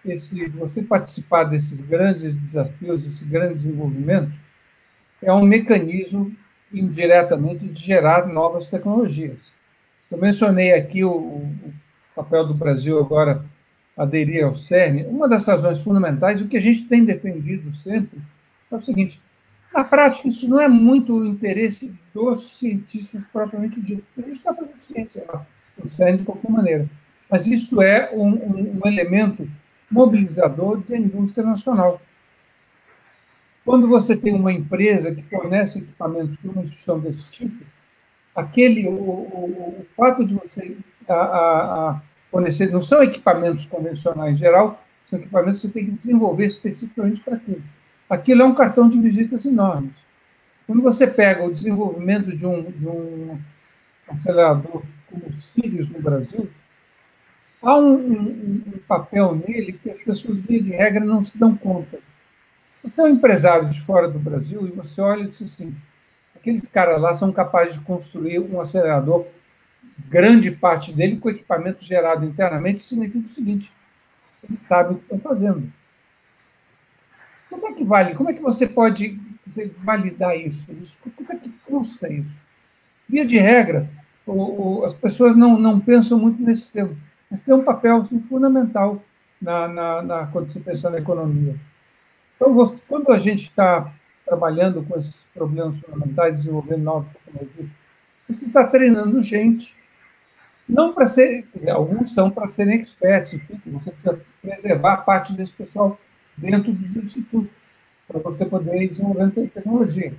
esse, você participar desses grandes desafios, esses grandes desenvolvimentos, é um mecanismo indiretamente de gerar novas tecnologias. Eu mencionei aqui o, o papel do Brasil agora aderir ao CERN. Uma das razões fundamentais, o que a gente tem defendido sempre, é o seguinte: na prática, isso não é muito o interesse dos cientistas propriamente dito. A gente está fazendo ciência lá, o CERN de qualquer maneira. Mas isso é um, um, um elemento mobilizador da indústria nacional. Quando você tem uma empresa que fornece equipamentos para uma instituição desse tipo, aquele, o, o, o fato de você a, a, a fornecer, não são equipamentos convencionais em geral, são equipamentos que você tem que desenvolver especificamente para aquilo. Aquilo é um cartão de visitas enorme. Quando você pega o desenvolvimento de um, de um acelerador como o Sirius no Brasil, há um, um, um, papel nele que as pessoas, via de regra, não se dão conta. Você é um empresário de fora do Brasil e você olha e diz assim: aqueles caras lá são capazes de construir um acelerador, grande parte dele com equipamento gerado internamente, significa o seguinte: eles sabem o que estão fazendo. Como é que vale? Como é que você pode validar isso? Quanto é que custa isso? Via de regra, o, o, as pessoas não, não pensam muito nesse tema, mas tem um papel assim, fundamental na, na, na, quando se pensa na economia. Então, você, quando a gente está trabalhando com esses problemas fundamentais, desenvolvendo novas tecnologias, você está treinando gente, não para ser, dizer, alguns são para serem experts, enfim, você precisa preservar parte desse pessoal dentro dos institutos, para você poder ir desenvolvendo tecnologia.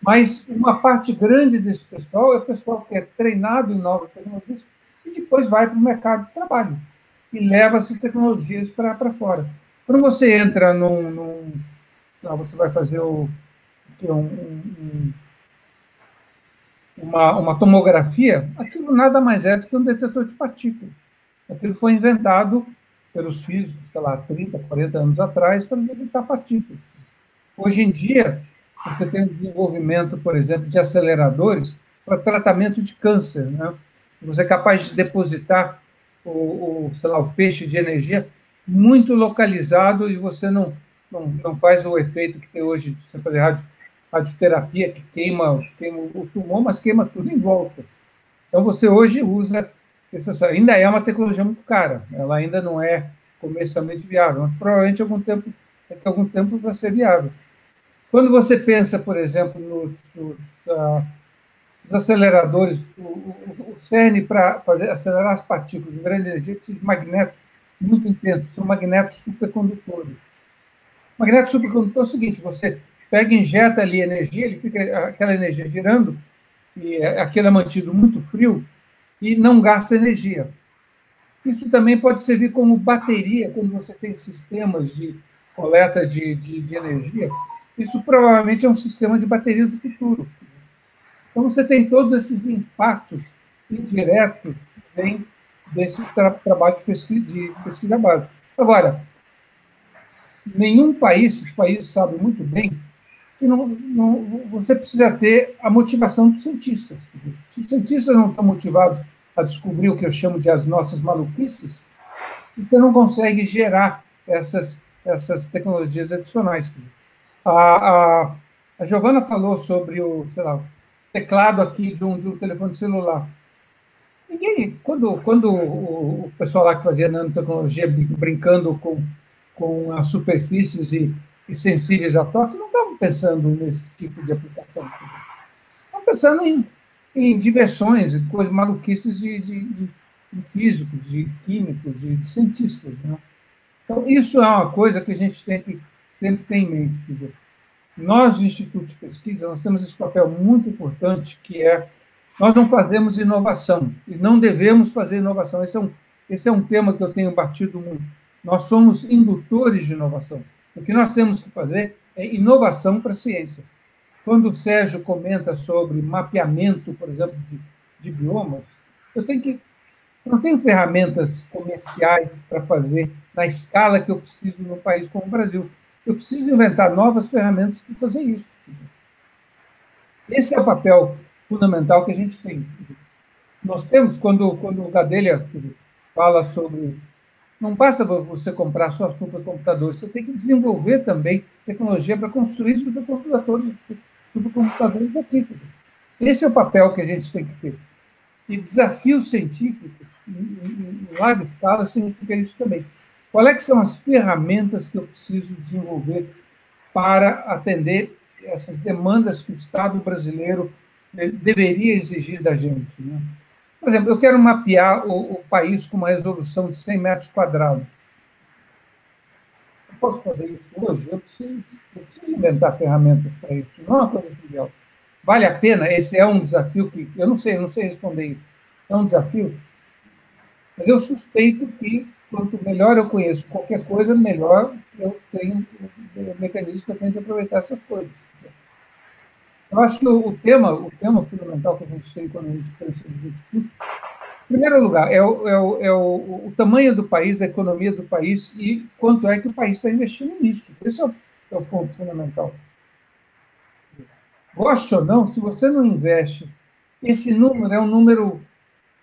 Mas uma parte grande desse pessoal é o pessoal que é treinado em novas tecnologias e depois vai para o mercado de trabalho e leva essas tecnologias para fora. Quando você entra num. num não, você vai fazer o, um, um, uma, uma tomografia, aquilo nada mais é do que um detetor de partículas. Aquilo foi inventado pelos físicos, sei lá, 30, 40 anos atrás, para detectar partículas. Hoje em dia, você tem o desenvolvimento, por exemplo, de aceleradores para tratamento de câncer. Né? Você é capaz de depositar o, o, sei lá, o feixe de energia muito localizado e você não, não, não faz o efeito que tem hoje você fazer radio, radioterapia, que queima, queima o tumor, mas queima tudo em volta. Então, você hoje usa essa, ainda é uma tecnologia muito cara, ela ainda não é comercialmente viável, mas provavelmente algum tempo, daqui a algum tempo vai ser viável. Quando você pensa, por exemplo, nos, nos, uh, nos aceleradores, o, o, o CERN, para acelerar as partículas de grande energia, precisa de magnetos muito intensos, são magnetos supercondutores. Magneto supercondutor é o seguinte: você pega e injeta ali energia, ele fica aquela energia girando, e aquele é mantido muito frio, e não gasta energia. Isso também pode servir como bateria quando você tem sistemas de coleta de, de, de energia. Isso provavelmente é um sistema de bateria do futuro. Então você tem todos esses impactos indiretos que vêm desse tra trabalho de pesquisa, de pesquisa básica. Agora, nenhum país, os países sabem muito bem, que não, não, você precisa ter a motivação dos cientistas. Se os cientistas não estão motivados a descobrir o que eu chamo de as nossas maluquices, você não consegue gerar essas, essas tecnologias adicionais. A, a, a Giovana falou sobre o, lá, teclado aqui de um, de um telefone celular. Ninguém, quando, quando o, pessoal lá que fazia nanotecnologia brincando com, com as superfícies e, e sensíveis a toque não estavam pensando nesse tipo de aplicação. Estavam pensando em, em diversões, em coisas maluquices de, de, de, de físicos, de químicos, de, de cientistas. Né? Então, isso é uma coisa que a gente tem que sempre ter em mente. Quer dizer, nós, do Instituto de Pesquisa, nós temos esse papel muito importante, que é nós não fazemos inovação e não devemos fazer inovação. Esse é um, esse é um tema que eu tenho batido muito. Nós somos indutores de inovação. O que nós temos que fazer é inovação para a ciência. Quando o Sérgio comenta sobre mapeamento, por exemplo, de, de biomas, eu tenho que eu não tenho ferramentas comerciais para fazer na escala que eu preciso no país como o Brasil. Eu preciso inventar novas ferramentas para fazer isso. Esse é o papel fundamental que a gente tem. Nós temos, quando, quando o Gadelha fala sobre. Não basta você comprar só supercomputadores, você tem que desenvolver também tecnologia para construir supercomputadores, supercomputadores aqui. Esse é o papel que a gente tem que ter. E desafios científicos, em, larga escala, significa isso também. Quais é são as ferramentas que eu preciso desenvolver para atender essas demandas que o Estado brasileiro deveria exigir da gente. Né? Por exemplo, eu quero mapear o, o, país com uma resolução de 100 metros quadrados. Eu posso fazer isso hoje? Eu preciso, eu preciso inventar ferramentas para isso. Não é uma coisa trivial. Vale a pena? Esse é um desafio que eu não sei, eu não sei responder isso. É um desafio. Mas eu suspeito que quanto melhor eu conheço qualquer coisa, melhor eu tenho o mecanismo que eu tenho de aproveitar essas coisas. Eu acho que o, tema, o tema fundamental que a gente tem quando a gente pensa nos institutos, em primeiro lugar, é, o, é, o, é o, tamanho do país, a economia do país e quanto é que o país está investindo nisso. Esse é o, é o ponto fundamental. Goste ou não, se você não investe, esse número é um número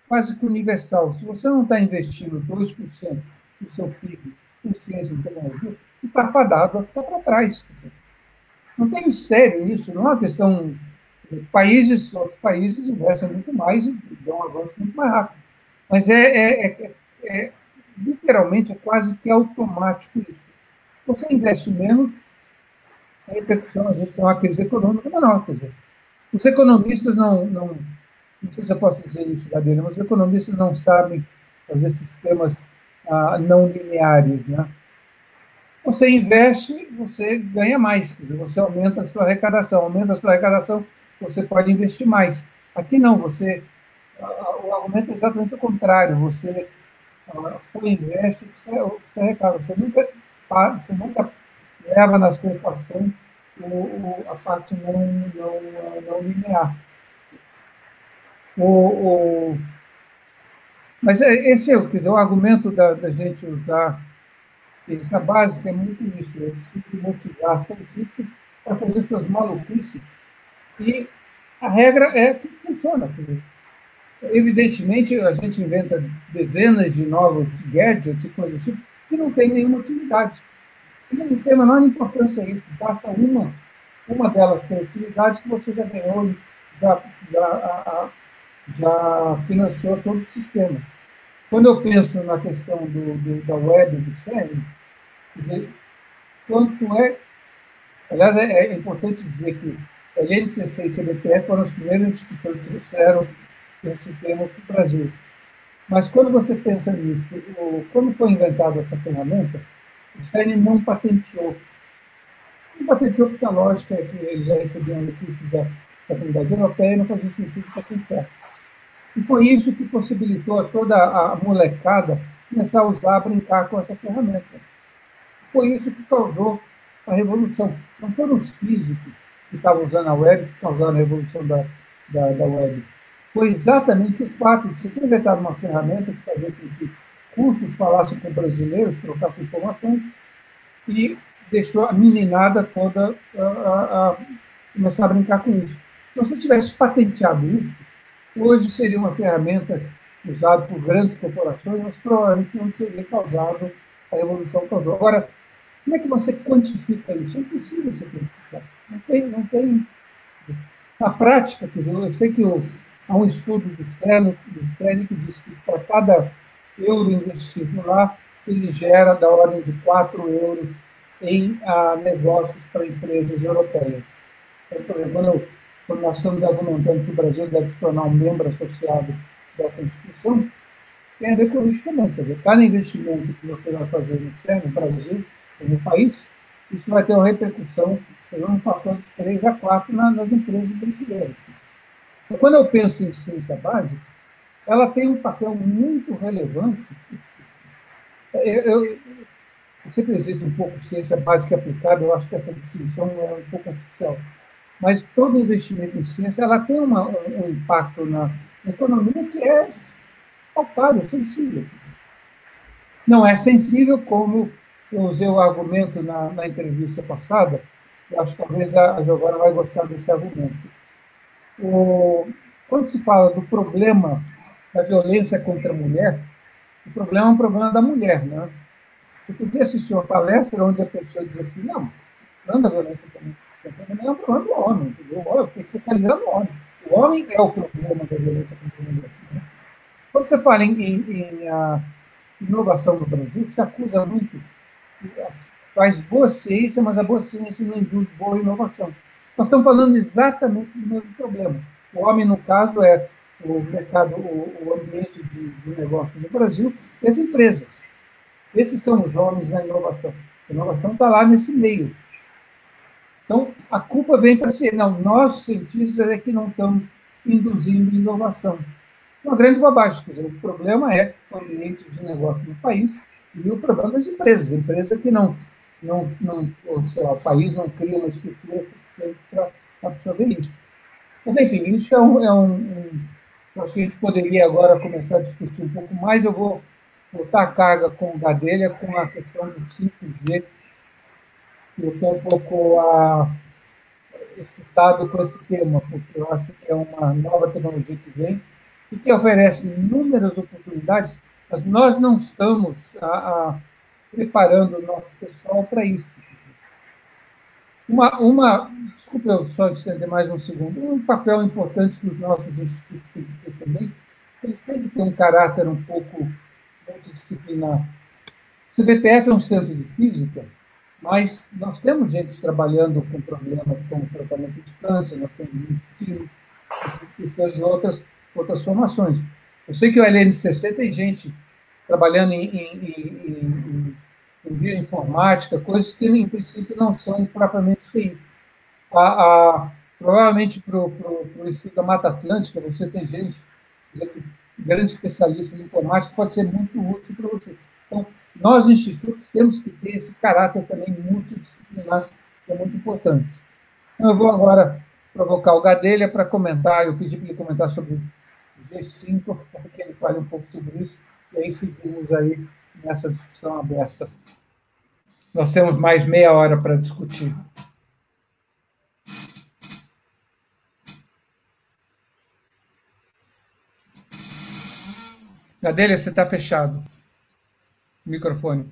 quase que universal. Se você não está investindo 2% do seu PIB em ciência e tecnologia, está fadado a ficar para trás. Não tem mistério nisso, não é uma questão. Dizer, países, outros países investem muito mais e dão um avanço muito mais rápido. Mas é, é, é, é literalmente, é quase que automático isso. Você investe menos, a repercussão, às vezes, tem uma crise econômica menor. Quer dizer, os economistas não, não, não sei se eu posso dizer isso, Gabriela, mas os economistas não sabem fazer sistemas ah, não lineares, né? Você investe, você ganha mais, quer dizer, você aumenta a sua arrecadação. Aumenta a sua arrecadação, você pode investir mais. Aqui não, você. O argumento é exatamente o contrário. Você só investe, você, você arrecada. Você nunca, você nunca leva na sua equação o, o, a parte não, não, não linear. O, o, mas é, esse é, quer dizer, o argumento da, da gente usar ciência básica é muito isso. Preciso motivar cientistas para fazer suas maluquices. E a regra é que funciona. Dizer, evidentemente, a gente inventa dezenas de novos gadgets e coisas assim que não tem nenhuma utilidade. Não tem a menor importância isso. Basta uma, uma delas ter utilidade que você já ganhou, já, já, já financiou todo o sistema. Quando eu penso na questão do, do da web do CERN, dizer, quanto é. Aliás, é, é importante dizer que a INCC e CBTF foram as primeiras instituições que trouxeram esse tema para o Brasil. Mas quando você pensa nisso, o, quando foi inventada essa ferramenta, o CERN não patenteou. Não patenteou porque a lógica é que eles já recebiam recursos da, da comunidade europeia e não fazia sentido patentear. E foi isso que possibilitou a toda a molecada começar a usar, a brincar com essa ferramenta. Foi isso que causou a revolução. Não foram os físicos que estavam usando a web que causaram a revolução da, da, da web. Foi exatamente o fato de você ter inventado uma ferramenta que fazia com que cursos falassem com brasileiros, trocassem informações, e deixou a meninada toda a, a, a começar a brincar com isso. Se você tivesse patenteado isso, hoje seria uma ferramenta usada por grandes corporações, mas provavelmente não teria causado a revolução que causou. Agora, como é que você quantifica isso? É impossível você quantificar. Não tem, não tem. Na prática, quer dizer, eu sei que há um estudo do Stern, do Stern que diz que para cada euro investido lá, ele gera da ordem de 4 euros em ah, negócios para empresas europeias. Então, por exemplo, quando, quando nós estamos argumentando que o Brasil deve se tornar um membro associado dessa instituição, tem a ver com isso também. Quer dizer, cada investimento que você vai fazer no externo, no Brasil, no país, isso vai ter uma repercussão em um fator de 3 a 4 nas empresas brasileiras. Então, quando eu penso em ciência básica, ela tem um papel muito relevante. Eu, eu, eu sempre existe um pouco ciência básica aplicada, eu acho que essa distinção é um pouco artificial. Mas todo investimento em ciência ela tem uma, um, impacto na economia que é palpável, sensível. Não é sensível como eu usei o argumento na, na entrevista passada, eu acho que talvez a, a vai gostar desse argumento. O, quando se fala do problema da violência contra a mulher, o problema é um problema da mulher, né? Eu podia assistir uma palestra onde a pessoa diz assim, não, não da violência contra a mulher é um problema do homem, entendeu? Eu que focalizar no homem. O homem é o problema da violência contra a mulher. Quando você fala em, em, em uh, inovação no Brasil, se acusa muito, faz boa ciência, mas a boa ciência não induz boa inovação. Nós estamos falando exatamente do mesmo problema. O homem, no caso, é o mercado, o, ambiente de, de negócio no Brasil e as empresas. Esses são os homens na inovação. A inovação está lá nesse meio. Então, a culpa vem para ser, não, nós, cientistas, é que não estamos induzindo inovação. Uma grande bobagem. Quer dizer, o problema é o ambiente de negócio no país e o problema das empresas. Empresa que não, não, não ou, sei lá, o país não cria uma estrutura suficiente para absorver isso. Mas, enfim, isso é um, é um, um acho que a gente poderia agora começar a discutir um pouco mais. Eu vou botar a carga com o Gadelha com a questão do 5G. Eu estou um pouco a, excitado com esse tema, porque eu acho que é uma nova tecnologia que vem e que oferece inúmeras oportunidades, mas nós não estamos a, a, preparando o nosso pessoal para isso. Uma, uma, desculpe eu só estender mais um segundo, um papel importante que os nossos institutos têm também, eles têm que ter um caráter um pouco multidisciplinar. O CBPF é um centro de física, mas nós temos gente trabalhando com problemas como tratamento de câncer, nós temos químicos, e outras, outras formações. Eu sei que o LNCC tem gente trabalhando em, em, em, em bioinformática, coisas que, em princípio, não são propriamente TI. A, a, provavelmente, para o Instituto da Mata Atlântica, você tem gente, exemplo, grande especialista em informática, pode ser muito útil para você. Então, nós, institutos, temos que ter esse caráter também multidisciplinar, que é muito importante. Então, eu vou agora provocar o Gadelha para comentar, eu pedi para ele comentar sobre o G5, para que ele fale um pouco sobre isso, e aí seguimos aí nessa discussão aberta. Nós temos mais meia hora para discutir. Gadelha, você está fechado. Microfone.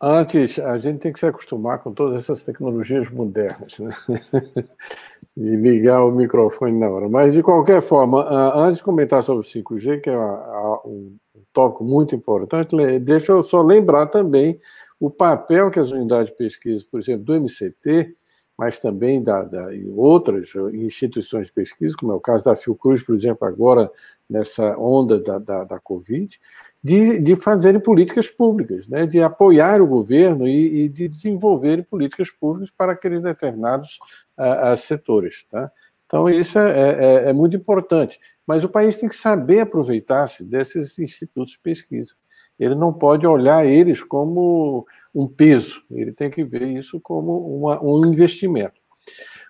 Antes, a gente tem que se acostumar com todas essas tecnologias modernas, né? e ligar o microfone na hora. Mas, de qualquer forma, antes de comentar sobre o 5G, que é um tópico muito importante, deixa eu só lembrar também o papel que as unidades de pesquisa, por exemplo, do MCT, mas também da, da outras instituições de pesquisa, como é o caso da Fiocruz, por exemplo, agora nessa onda da, da, da Covid, de, de fazerem políticas públicas, né, de apoiar o governo e, e de desenvolverem políticas públicas para aqueles determinados uh, setores. Tá? Então, isso é, é, é, é, muito importante. Mas o país tem que saber aproveitar-se desses institutos de pesquisa. Ele não pode olhar eles como um peso, ele tem que ver isso como uma, um investimento.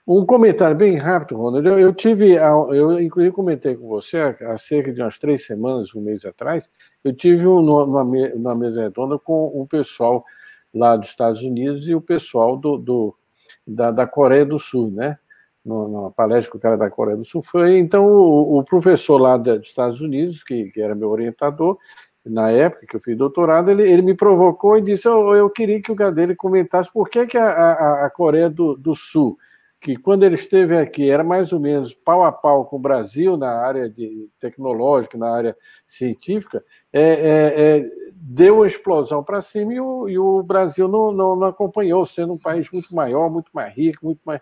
Um comentário bem rápido, Ronald. Eu, eu, tive, eu inclusive comentei com você há cerca de umas três semanas, um mês atrás, eu tive um, numa, numa mesa redonda com o pessoal lá dos Estados Unidos e o pessoal do, do da, da, Coreia do Sul, né? Numa palestra que o cara da Coreia do Sul foi. Então, o, o professor lá dos Estados Unidos, que, que era meu orientador, na época que eu fiz doutorado, ele, ele me provocou e disse: oh, Eu queria que o Gadelha comentasse por que, que a, a, a Coreia do, do, Sul, que quando ele esteve aqui era mais ou menos pau a pau com o Brasil na área de tecnológica, na área científica, é, é, é, deu a explosão para cima e o, e o Brasil não, não, não, acompanhou, sendo um país muito maior, muito mais rico, muito mais.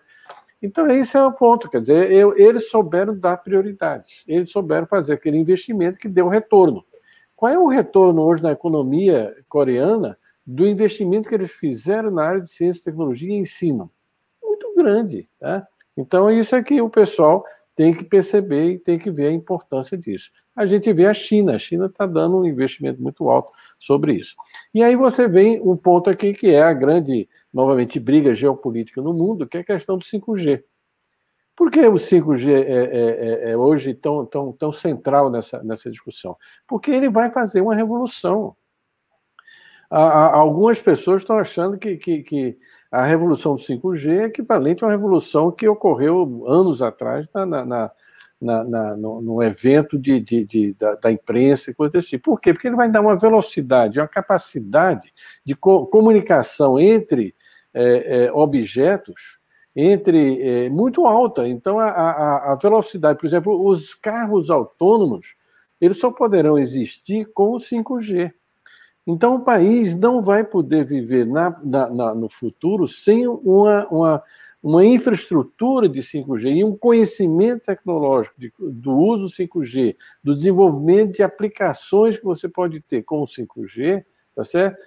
Então, esse é o ponto. Quer dizer, eu, eles souberam dar prioridade, eles souberam fazer aquele investimento que deu retorno. Qual é o retorno hoje na economia coreana do investimento que eles fizeram na área de ciência e tecnologia e ensino? Muito grande. Tá? Então, isso é que o pessoal tem que perceber e tem que ver a importância disso. A gente vê a China, a China está dando um investimento muito alto sobre isso. E aí você vem um ponto aqui que é a grande, novamente, briga geopolítica no mundo, que é a questão do 5G. Por que o 5G é, é, é, é hoje tão, tão, tão central nessa, nessa discussão? Porque ele vai fazer uma revolução. algumas pessoas estão achando que, que, que a revolução do 5G é equivalente a uma revolução que ocorreu anos atrás na, na, na, na no, no, evento de, de, de da, da, imprensa e coisa desse tipo. Por quê? Porque ele vai dar uma velocidade, uma capacidade de co comunicação entre é, é, objetos entre é, muito alta. Então, a, a, a velocidade, por exemplo, os carros autônomos, eles só poderão existir com o 5G. Então, o país não vai poder viver na, na, na, no futuro sem uma, uma, uma, infraestrutura de 5G e um conhecimento tecnológico de, do uso 5G, do desenvolvimento de aplicações que você pode ter com o 5G, tá certo?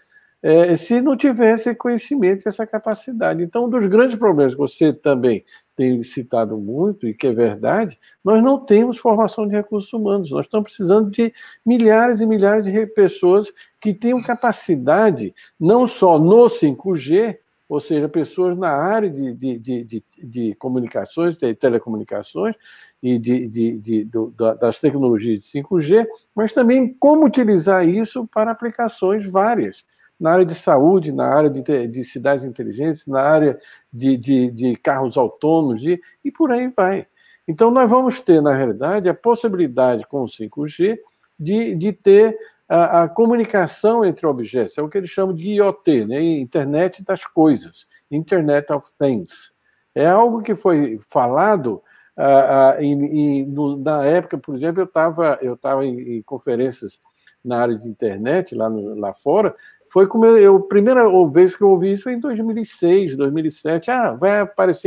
É, se não tivesse conhecimento e essa capacidade. Então, um dos grandes problemas que você também tem citado muito, e que é verdade, nós não temos formação de recursos humanos. Nós estamos precisando de milhares e milhares de pessoas que tenham capacidade, não só no 5G, ou seja, pessoas na área de, de, de, de, de comunicações, de telecomunicações e de, de, de, do, das tecnologias de 5G, mas também como utilizar isso para aplicações várias na área de saúde, na área de, de cidades inteligentes, na área de, de, de carros autônomos de, e por aí vai. Então, nós vamos ter, na realidade, a possibilidade com o 5G de, de ter a, a comunicação entre objetos, é o que eles chamam de IoT, né? Internet das Coisas, Internet of Things. É algo que foi falado uh, uh, em, em, no, na época, por exemplo, eu estava eu tava em, em, conferências na área de internet, lá, no, lá fora, foi como eu, eu, primeira vez que eu ouvi isso em 2006, 2007. Ah, vai aparecer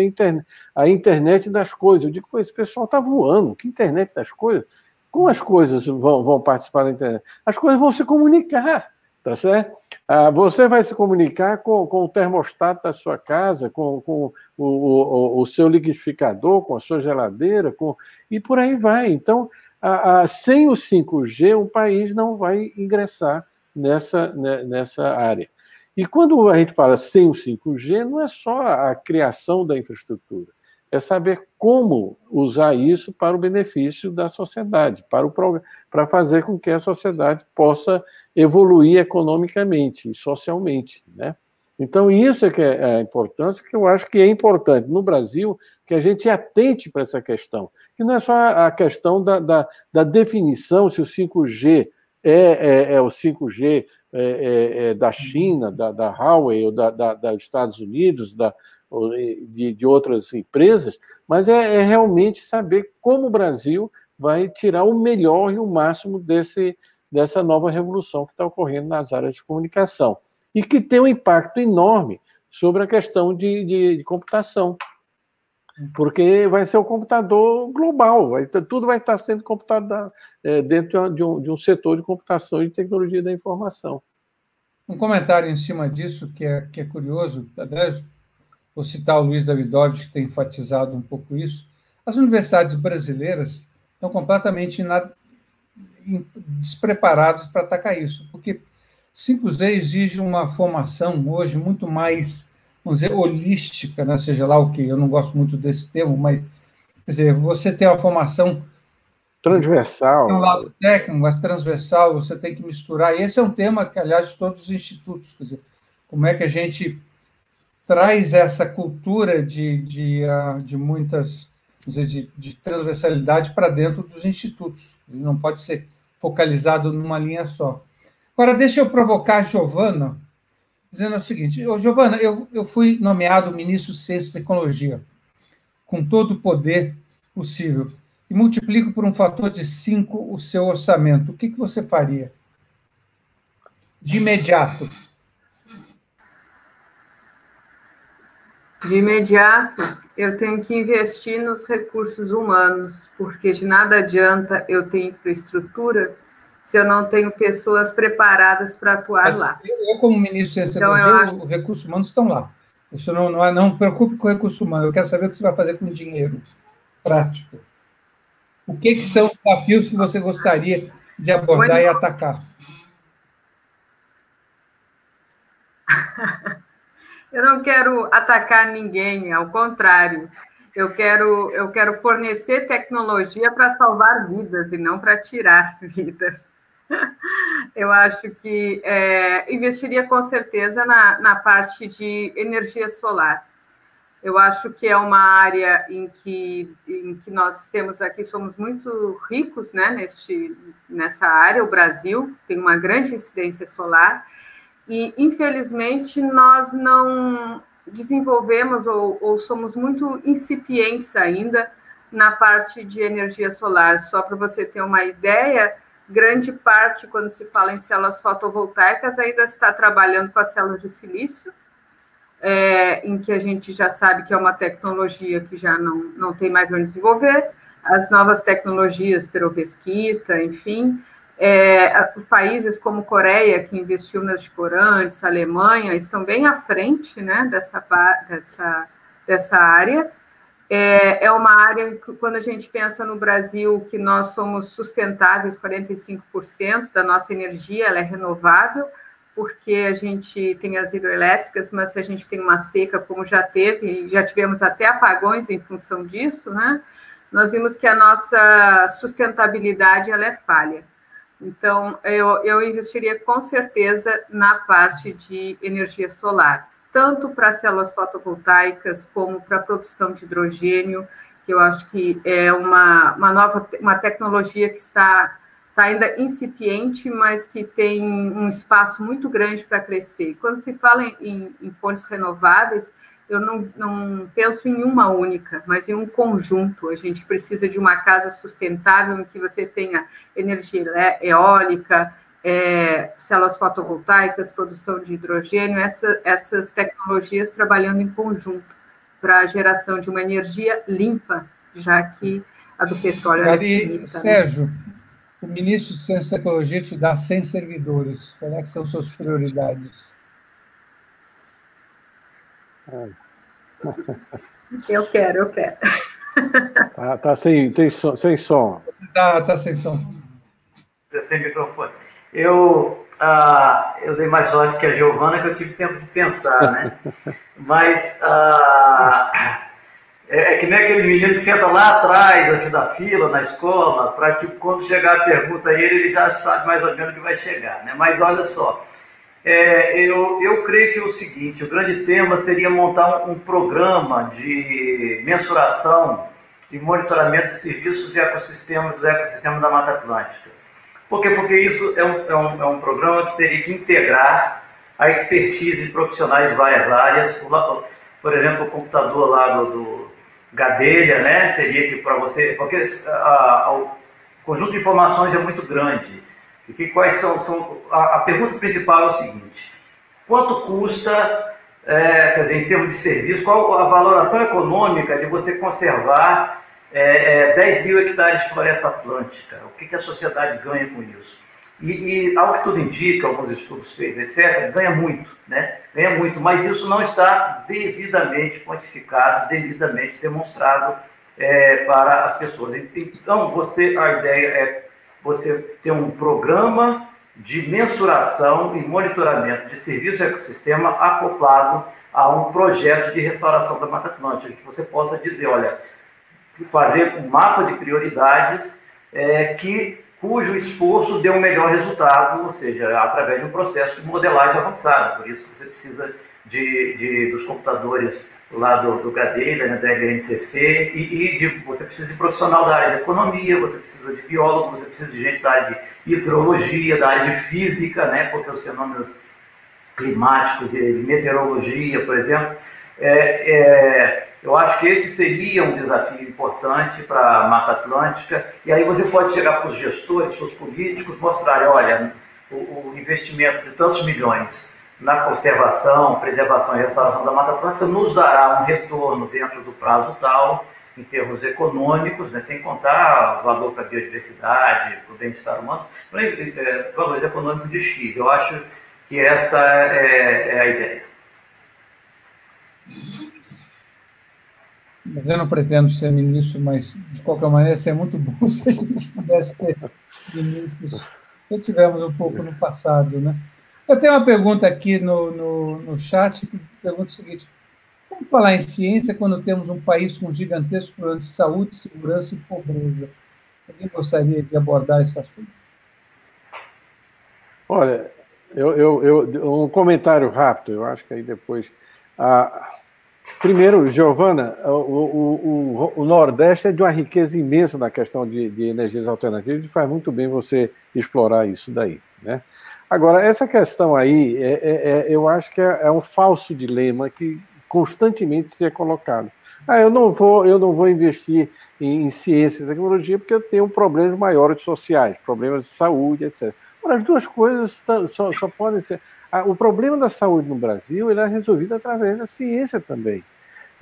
a internet, das coisas. Eu digo, esse pessoal está voando. Que internet das coisas? Como as coisas vão, vão, participar da internet? As coisas vão se comunicar, tá certo? Ah, você vai se comunicar com, com, o termostato da sua casa, com, com o, o, o, seu liquidificador, com a sua geladeira, com, e por aí vai. Então, sem o 5G, o país não vai ingressar nessa, né, nessa área. E quando a gente fala sem o 5G, não é só a criação da infraestrutura, é saber como usar isso para o benefício da sociedade, para, o, para fazer com que a sociedade possa evoluir economicamente e socialmente. Né? Então, isso é que é a importância, que eu acho que é importante no Brasil que a gente atente para essa questão. Que não é só a questão da, da, da definição se o 5G é, é, é o 5G é, é, é, da China, da, da Huawei, ou da, da, da Estados Unidos, da, de, de, outras empresas, mas é, é, realmente saber como o Brasil vai tirar o melhor e o máximo desse, dessa nova revolução que está ocorrendo nas áreas de comunicação e que tem um impacto enorme sobre a questão de, de, de computação porque vai ser o computador global, vai, tudo vai estar sendo computado é, dentro de um, de um, setor de computação e tecnologia da informação. Um comentário em cima disso que é, que é curioso, aliás, vou citar o Luiz Davidovich, que tem enfatizado um pouco isso. As universidades brasileiras estão completamente despreparadas para atacar isso, porque 5Z exige uma formação hoje muito mais vamos dizer, holística, né? seja lá o que, eu não gosto muito desse termo, mas, quer dizer, você tem uma formação transversal. Tem um lado técnico, mas transversal, você tem que misturar. E esse é um tema que, aliás, de todos os institutos, quer dizer, como é que a gente traz essa cultura de, de, ah, de muitas, dizer, de, de transversalidade para dentro dos institutos. Ele não pode ser focalizado numa linha só. Agora, deixa eu provocar a Giovana, dizendo o seguinte: Giovana, eu, eu fui nomeado ministro de Ciência e Tecnologia, com todo o poder possível, e multiplico por um fator de cinco o seu orçamento. O que, que você faria? de imediato? De imediato, eu tenho que investir nos recursos humanos, porque de nada adianta eu ter infraestrutura se eu não tenho pessoas preparadas para atuar Mas lá. Eu, como ministro de então, acho... os recursos humanos estão lá. Isso não, não, é, não preocupe com o recurso humano, eu quero saber o que você vai fazer com o dinheiro prático. O que, que são os desafios que você gostaria de abordar e atacar? Eu não quero atacar ninguém, ao contrário. Eu quero, eu quero fornecer tecnologia para salvar vidas e não para tirar vidas. Eu acho que é, investiria com certeza na, na parte de energia solar. Eu acho que é uma área em que, em que nós temos aqui, somos muito ricos né, neste, nessa área. O Brasil tem uma grande incidência solar e, infelizmente, nós não desenvolvemos ou, ou somos muito incipientes ainda na parte de energia solar. Só para você ter uma ideia, grande parte, quando se fala em células fotovoltaicas, ainda está trabalhando com as células de silício, é, em que a gente já sabe que é uma tecnologia que já não, não tem mais onde desenvolver, as novas tecnologias, perovskita, enfim, é, países como Coreia, que investiu nas corantes, Alemanha, estão bem à frente né, dessa, dessa, dessa área. É, é uma área que, quando a gente pensa no Brasil, que nós somos sustentáveis, 45% da nossa energia ela é renovável, porque a gente tem as hidrelétricas, mas se a gente tem uma seca, como já teve, e já tivemos até apagões em função disso, né? Nós vimos que a nossa sustentabilidade ela é falha. Então, eu, eu investiria com certeza na parte de energia solar, tanto para células fotovoltaicas como para a produção de hidrogênio, que eu acho que é uma, uma nova uma tecnologia que está está ainda incipiente, mas que tem um espaço muito grande para crescer. Quando se fala em, em fontes renováveis, eu não, não, penso em uma única, mas em um conjunto. A gente precisa de uma casa sustentável em que você tenha energia eólica, é, células fotovoltaicas, produção de hidrogênio, essa, essas tecnologias trabalhando em conjunto para a geração de uma energia limpa, já que a do petróleo é infinita. Né? Sérgio, né? o ministro de Ciência e Tecnologia te dá 100 servidores. Quais é são suas prioridades? Eu quero, eu quero. Tá, tá sem, tem som, sem som. Tá, tá sem som. Tá sem microfone. Eu, ah, eu dei mais sorte que a Giovana, que eu tive tempo de pensar, né? Mas ah, é, é, que nem aquele menino que senta lá atrás, assim, da fila, na escola, para que quando chegar a pergunta a ele, ele já sabe mais ou menos o que vai chegar, né? Mas olha só, é, eu, eu creio que é o seguinte, o grande tema seria montar um, um programa de mensuração e monitoramento de serviços de ecossistema, do ecossistema da Mata Atlântica. Por quê? Porque isso é um, é um, é um programa que teria que integrar a expertise profissionais de várias áreas, por exemplo, o computador lá do, do Gadelha, né? Teria que para você, porque a, a, o conjunto de informações é muito grande. E que quais são, são a, a, pergunta principal é o seguinte: quanto custa, é, quer dizer, em termos de serviço, qual a valoração econômica de você conservar é, é, 10 mil hectares de floresta atlântica? O que, que a sociedade ganha com isso? E, e, ao que tudo indica, alguns estudos feitos, etc., ganha muito, né? Ganha muito, mas isso não está devidamente quantificado, devidamente demonstrado é, para as pessoas. Então, você, a ideia é você ter um programa de mensuração e monitoramento de serviço ecossistema acoplado a um projeto de restauração da Mata Atlântica, que você possa dizer, olha, fazer um mapa de prioridades é, que cujo esforço dê um melhor resultado, ou seja, através de um processo de modelagem avançada. Por isso que você precisa de, de dos computadores lá do, do Gadelha, né, do LNCC, e, e de, você precisa de profissional da área de economia, você precisa de biólogo, você precisa de gente da área de hidrologia, da área de física, né, porque os fenômenos climáticos e de meteorologia, por exemplo, é, é, eu acho que esse seria um desafio importante para a Mata Atlântica, e aí você pode chegar para os gestores, para os políticos, mostrarem, olha, o, o investimento de tantos milhões na conservação, preservação e restauração da Mata Atlântica nos dará um retorno dentro do prazo tal, em termos econômicos, né, sem contar o valor para a biodiversidade, para o bem-estar humano, valores econômicos de X. Eu acho que esta é, é a ideia. Mas eu não pretendo ser ministro, mas de qualquer maneira seria muito bom se a gente pudesse ter ministros. Já tivemos um pouco no passado, né? Eu tenho uma pergunta aqui no, no, no chat que pergunta o seguinte: como falar em ciência quando temos um país com gigantescos problemas de saúde, segurança e pobreza? Alguém gostaria de abordar esse assunto? Olha, eu, eu, eu, um comentário rápido, eu acho que aí depois. Ah, primeiro, Giovana, o, o, o, Nordeste é de uma riqueza imensa na questão de, de energias alternativas e faz muito bem você explorar isso daí. Né? Agora, essa questão aí, é, é, é eu acho que é, é, um falso dilema que constantemente se é colocado. Ah, eu não vou, eu não vou investir em, em ciência e tecnologia porque eu tenho problemas maiores sociais, problemas de saúde, etc. Ora, as duas coisas só, só podem ser. Ah, o problema da saúde no Brasil ele é resolvido através da ciência também.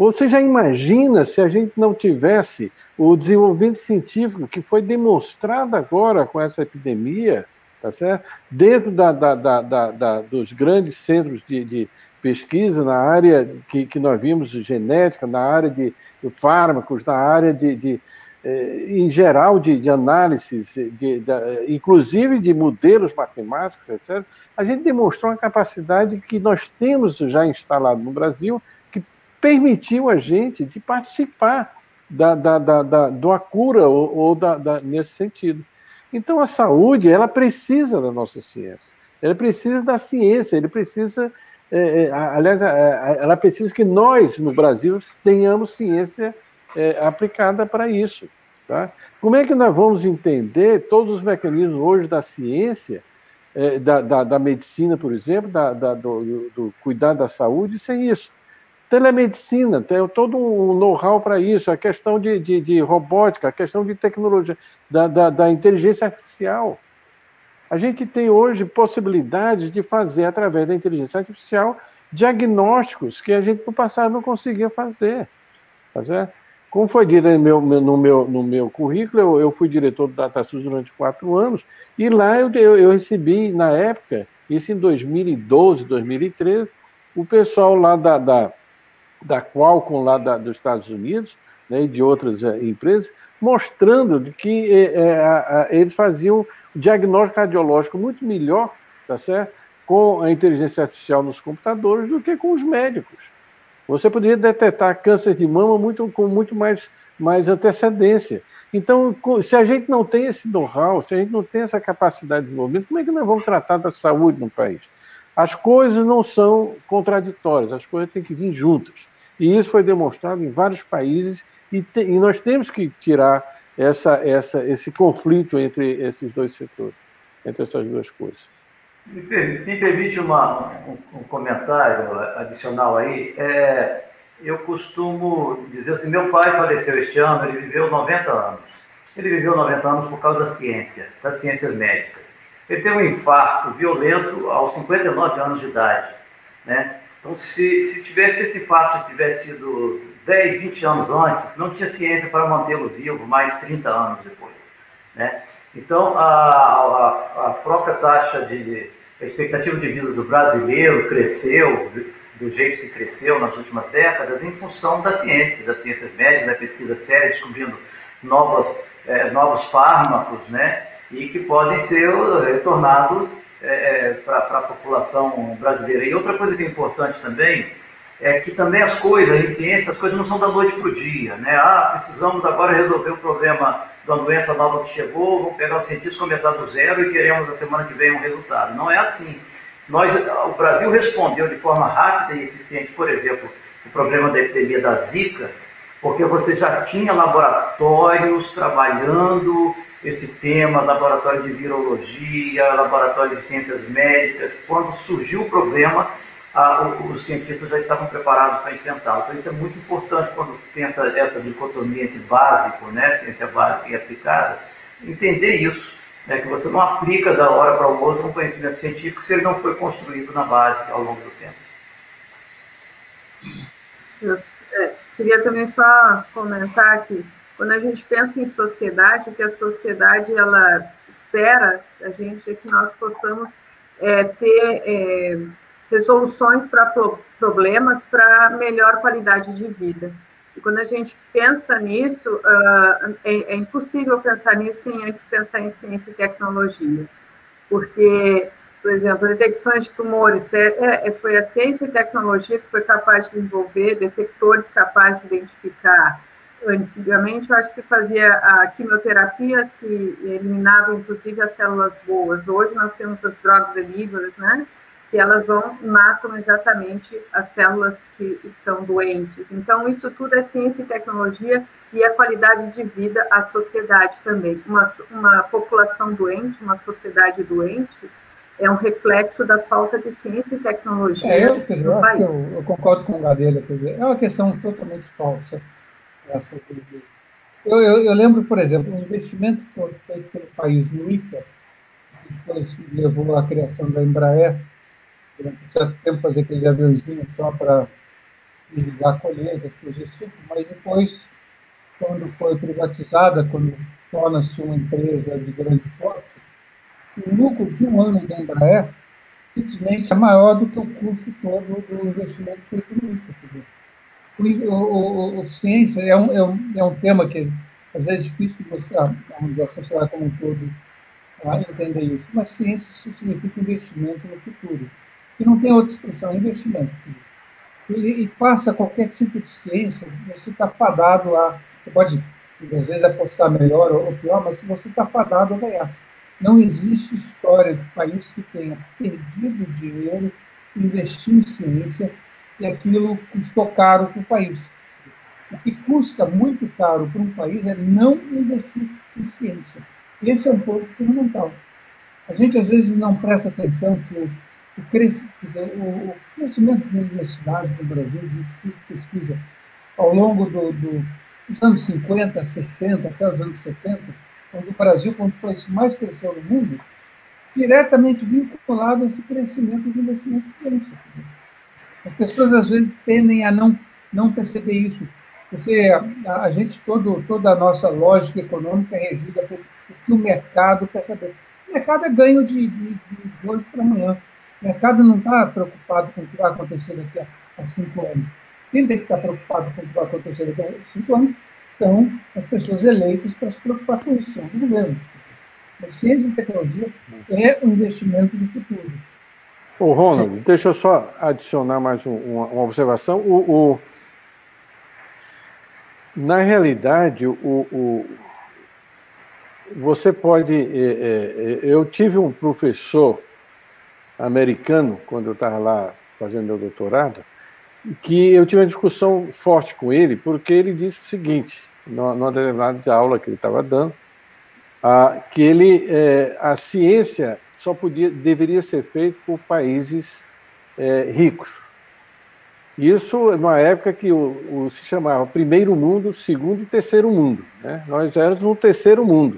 Você já imagina se a gente não tivesse o desenvolvimento científico que foi demonstrado agora com essa epidemia, tá certo? Dentro da, da, da, da dos grandes centros de, de, pesquisa na área que, que nós vimos de genética, na área de, fármacos, na área de, de eh, em geral de, de análises, de, inclusive de modelos matemáticos, etc., a gente demonstrou uma capacidade que nós temos já instalado no Brasil, permitiu a gente de participar da, da, da, da, de cura ou, ou da, da, nesse sentido. Então, a saúde, ela precisa da nossa ciência, ela precisa da ciência, ele precisa, é, é, aliás, é, ela precisa que nós, no Brasil, tenhamos ciência é, aplicada para isso. Tá? Como é que nós vamos entender todos os mecanismos hoje da ciência, é, da, da, da, medicina, por exemplo, da, da do, do cuidado da saúde, sem isso? Telemedicina, tem todo um know-how para isso, a questão de, de, de, robótica, a questão de tecnologia, da, da, da, inteligência artificial. A gente tem hoje possibilidades de fazer, através da inteligência artificial, diagnósticos que a gente no passado não conseguia fazer. Tá? Como foi dito no meu, no meu, no meu currículo, eu, eu fui diretor do DataSUS durante quatro anos, e lá eu, eu, eu recebi, na época, isso em 2012, 2013, o pessoal lá da, da da Qualcomm lá da, dos Estados Unidos né, e de outras é, empresas, mostrando que é, a, a, eles faziam diagnóstico radiológico muito melhor, tá certo? Com a inteligência artificial nos computadores do que com os médicos. Você poderia detectar câncer de mama muito, com muito mais, mais antecedência. Então, se a gente não tem esse know-how, se a gente não tem essa capacidade de desenvolvimento, como é que nós vamos tratar da saúde no país? As coisas não são contraditórias, as coisas têm que vir juntas. E isso foi demonstrado em vários países e, te, e nós temos que tirar essa, essa, esse conflito entre esses dois setores, entre essas duas coisas. Me, me permite uma, um, um, comentário adicional aí. É, eu costumo dizer assim: meu pai faleceu este ano, ele viveu 90 anos. Ele viveu 90 anos por causa da ciência, das ciências médicas. Ele teve um infarto violento aos 59 anos de idade. Né? Então, se, se tivesse esse fato tivesse sido 10, 20 anos antes, não tinha ciência para mantê-lo vivo mais 30 anos depois. Né? Então, a, a, a própria taxa de a expectativa de vida do brasileiro cresceu do jeito que cresceu nas últimas décadas em função da ciência, das ciências médicas, da pesquisa séria, descobrindo novos, é, novos fármacos, né? E que podem ser retornados é, é para a população brasileira. E outra coisa que é importante também é que também as coisas, em ciência, as coisas não são da noite para o dia. Né? Ah, precisamos agora resolver o problema uma doença nova que chegou, vamos pegar os cientistas, começar do zero e queremos na semana que vem um resultado. Não é assim. Nós, o Brasil respondeu de forma rápida e eficiente, por exemplo, o problema da epidemia da Zika, porque você já tinha laboratórios trabalhando esse tema, laboratório de virologia, laboratório de ciências médicas. Quando surgiu o problema, os cientistas já estavam preparados para enfrentá-lo. Então, isso é muito importante quando pensa essa dicotomia entre básico, né, ciência básica e aplicada, entender isso. É que você não aplica da hora para o outro um conhecimento científico se ele não foi construído na base ao longo do tempo. Eu é, queria também só comentar que quando a gente pensa em sociedade, o que a sociedade ela espera a gente é que nós possamos é, ter é, resoluções para pro, problemas para melhor qualidade de vida. E quando a gente pensa nisso, uh, é, é, impossível pensar nisso sem antes pensar em ciência e tecnologia. Porque, por exemplo, detecções de tumores, é, é, é, foi a ciência e tecnologia que foi capaz de desenvolver detectores capazes de identificar. Antigamente, eu acho que se fazia a quimioterapia, se eliminava, inclusive, as células boas. Hoje, nós temos as drogas deliveries, né? que elas vão matam exatamente as células que estão doentes. Então, isso tudo é ciência e tecnologia e a qualidade de vida à sociedade também. Uma, uma população doente, uma sociedade doente, é um reflexo da falta de ciência e tecnologia é, eu, no eu, país. Eu, eu, concordo com o Gadelha, quer dizer, é uma questão totalmente falsa. Essa, eu, eu, eu, lembro, por exemplo, um investimento que foi feito pelo país no ICA, que depois levou à criação da Embraer, durante um certo tempo fazer aquele aviãozinho só para irrigar colheitas, coisas tipo, mas depois, quando foi privatizada, quando torna-se uma empresa de grande porte, o lucro de um ano da Embraer simplesmente é maior do que o custo todo do investimento feito no ICA. O, o, o, ciência é um, é, um, é um tema que às vezes é difícil você, a, sociedade como um todo a entender isso, mas ciência significa investimento no futuro que não tem outra expressão, é investimento. E, e passa qualquer tipo de ciência, você está fadado a. Você pode, às vezes, apostar melhor ou pior, mas você está fadado a ganhar. Não existe história de país que tenha perdido dinheiro, investir em ciência e aquilo custou caro para o país. O que custa muito caro para um país é não investir em ciência. Esse é um ponto fundamental. A gente, às vezes, não presta atenção que o o, o crescimento das universidades no Brasil, de pesquisa, ao longo do, do, dos anos 50, 60, até os anos 70, quando o Brasil, quando foi mais cresceu no mundo, diretamente vinculado a esse crescimento do investimento em ciência. As pessoas, às vezes, tendem a não, não perceber isso. Você, a, a gente, todo, toda a nossa lógica econômica é regida pelo que o mercado quer saber. O mercado é ganho de, de, de hoje para amanhã. O mercado não está preocupado com o que vai acontecer daqui a, a cinco anos. Quem tem que estar preocupado com o que vai acontecer daqui a cinco anos são as pessoas eleitas para se preocupar com isso, são os governos. A ciência e tecnologia é um investimento no futuro. Ô, Ronald, deixa eu só adicionar mais um, uma, uma, observação. O, o, na realidade, o, o você pode. É, é, eu tive um professor americano, quando eu estava lá fazendo meu doutorado, que eu tive uma discussão forte com ele, porque ele disse o seguinte, numa determinada aula que ele estava dando, que ele, é, a ciência só podia, deveria ser feita por países é, ricos. Isso numa época que o, o, se chamava primeiro mundo, segundo e terceiro mundo. Né? Nós éramos no terceiro mundo.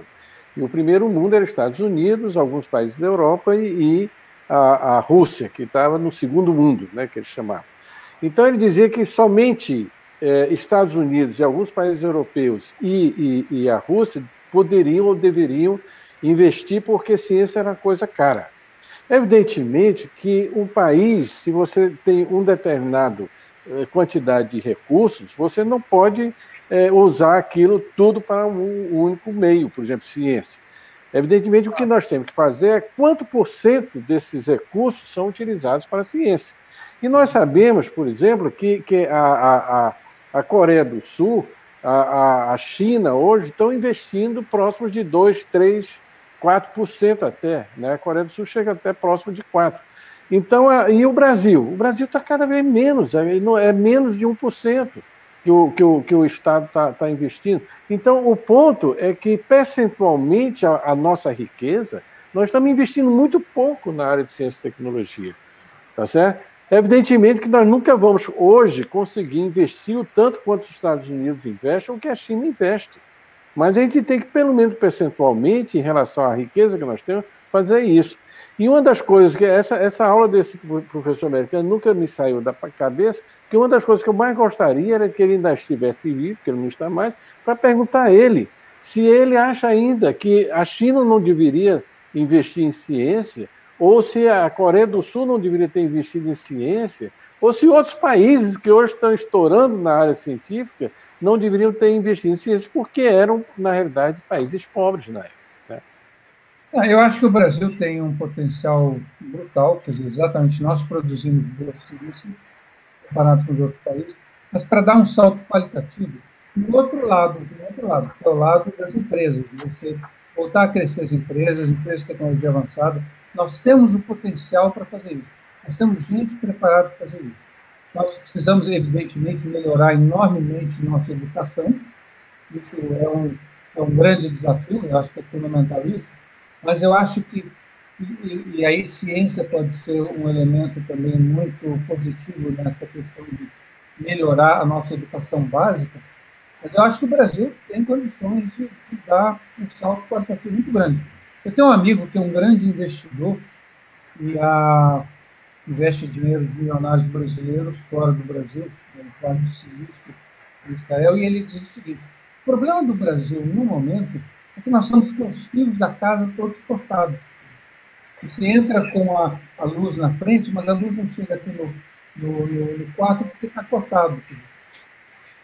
E o primeiro mundo era Estados Unidos, alguns países da Europa e, e a, a Rússia, que estava no segundo mundo, né, que ele chamava. Então ele dizia que somente é, Estados Unidos e alguns países europeus e, e, e, a Rússia poderiam ou deveriam investir porque ciência era coisa cara. Evidentemente que um país, se você tem um determinado é, quantidade de recursos, você não pode é, usar aquilo tudo para um único meio, por exemplo, ciência. Evidentemente, o que nós temos que fazer é quanto por cento desses recursos são utilizados para a ciência. E nós sabemos, por exemplo, que, que a, a, a Coreia do Sul, a, a China, hoje estão investindo próximos de 2, 3, 4% até. Né? A Coreia do Sul chega até próximo de 4%. Então, e o Brasil? O Brasil está cada vez menos, é, é menos de 1% que o, que o, que o Estado está tá investindo. Então, o ponto é que, percentualmente, a, a, nossa riqueza, nós estamos investindo muito pouco na área de ciência e tecnologia. Tá certo? Evidentemente que nós nunca vamos, hoje, conseguir investir o tanto quanto os Estados Unidos investem ou que a China investe. Mas a gente tem que, pelo menos percentualmente, em relação à riqueza que nós temos, fazer isso. E uma das coisas que essa, essa aula desse professor americano nunca me saiu da cabeça, que uma das coisas que eu mais gostaria era que ele ainda estivesse vivo, que ele não está mais, para perguntar a ele se ele acha ainda que a China não deveria investir em ciência, ou se a Coreia do Sul não deveria ter investido em ciência, ou se outros países que hoje estão estourando na área científica não deveriam ter investido em ciência, porque eram, na realidade, países pobres na época. Ah, eu acho que o Brasil tem um potencial brutal, quer dizer, exatamente nós produzimos boa ciência comparado com os outros países, mas para dar um salto qualitativo, do outro lado, do outro lado, que é o lado das empresas, você voltar a crescer as empresas, empresas de tecnologia avançada, nós temos o potencial para fazer isso. Nós temos gente preparada para fazer isso. Nós precisamos, evidentemente, melhorar enormemente nossa educação. Isso é um, é um grande desafio, eu acho que é fundamental isso mas eu acho que, e, e aí ciência pode ser um elemento também muito positivo nessa questão de melhorar a nossa educação básica, mas eu acho que o Brasil tem condições de, de dar um salto qualitativo muito grande. Eu tenho um amigo que é um grande investidor e a, investe dinheiro de milionários brasileiros fora do Brasil, no Vale do Silício, em Israel, e ele diz o seguinte: o problema do Brasil, no momento, é que nós estamos com os fios da casa todos cortados. Você entra com a, a luz na frente, mas a luz não chega aqui no, no, no, no quarto porque está cortado.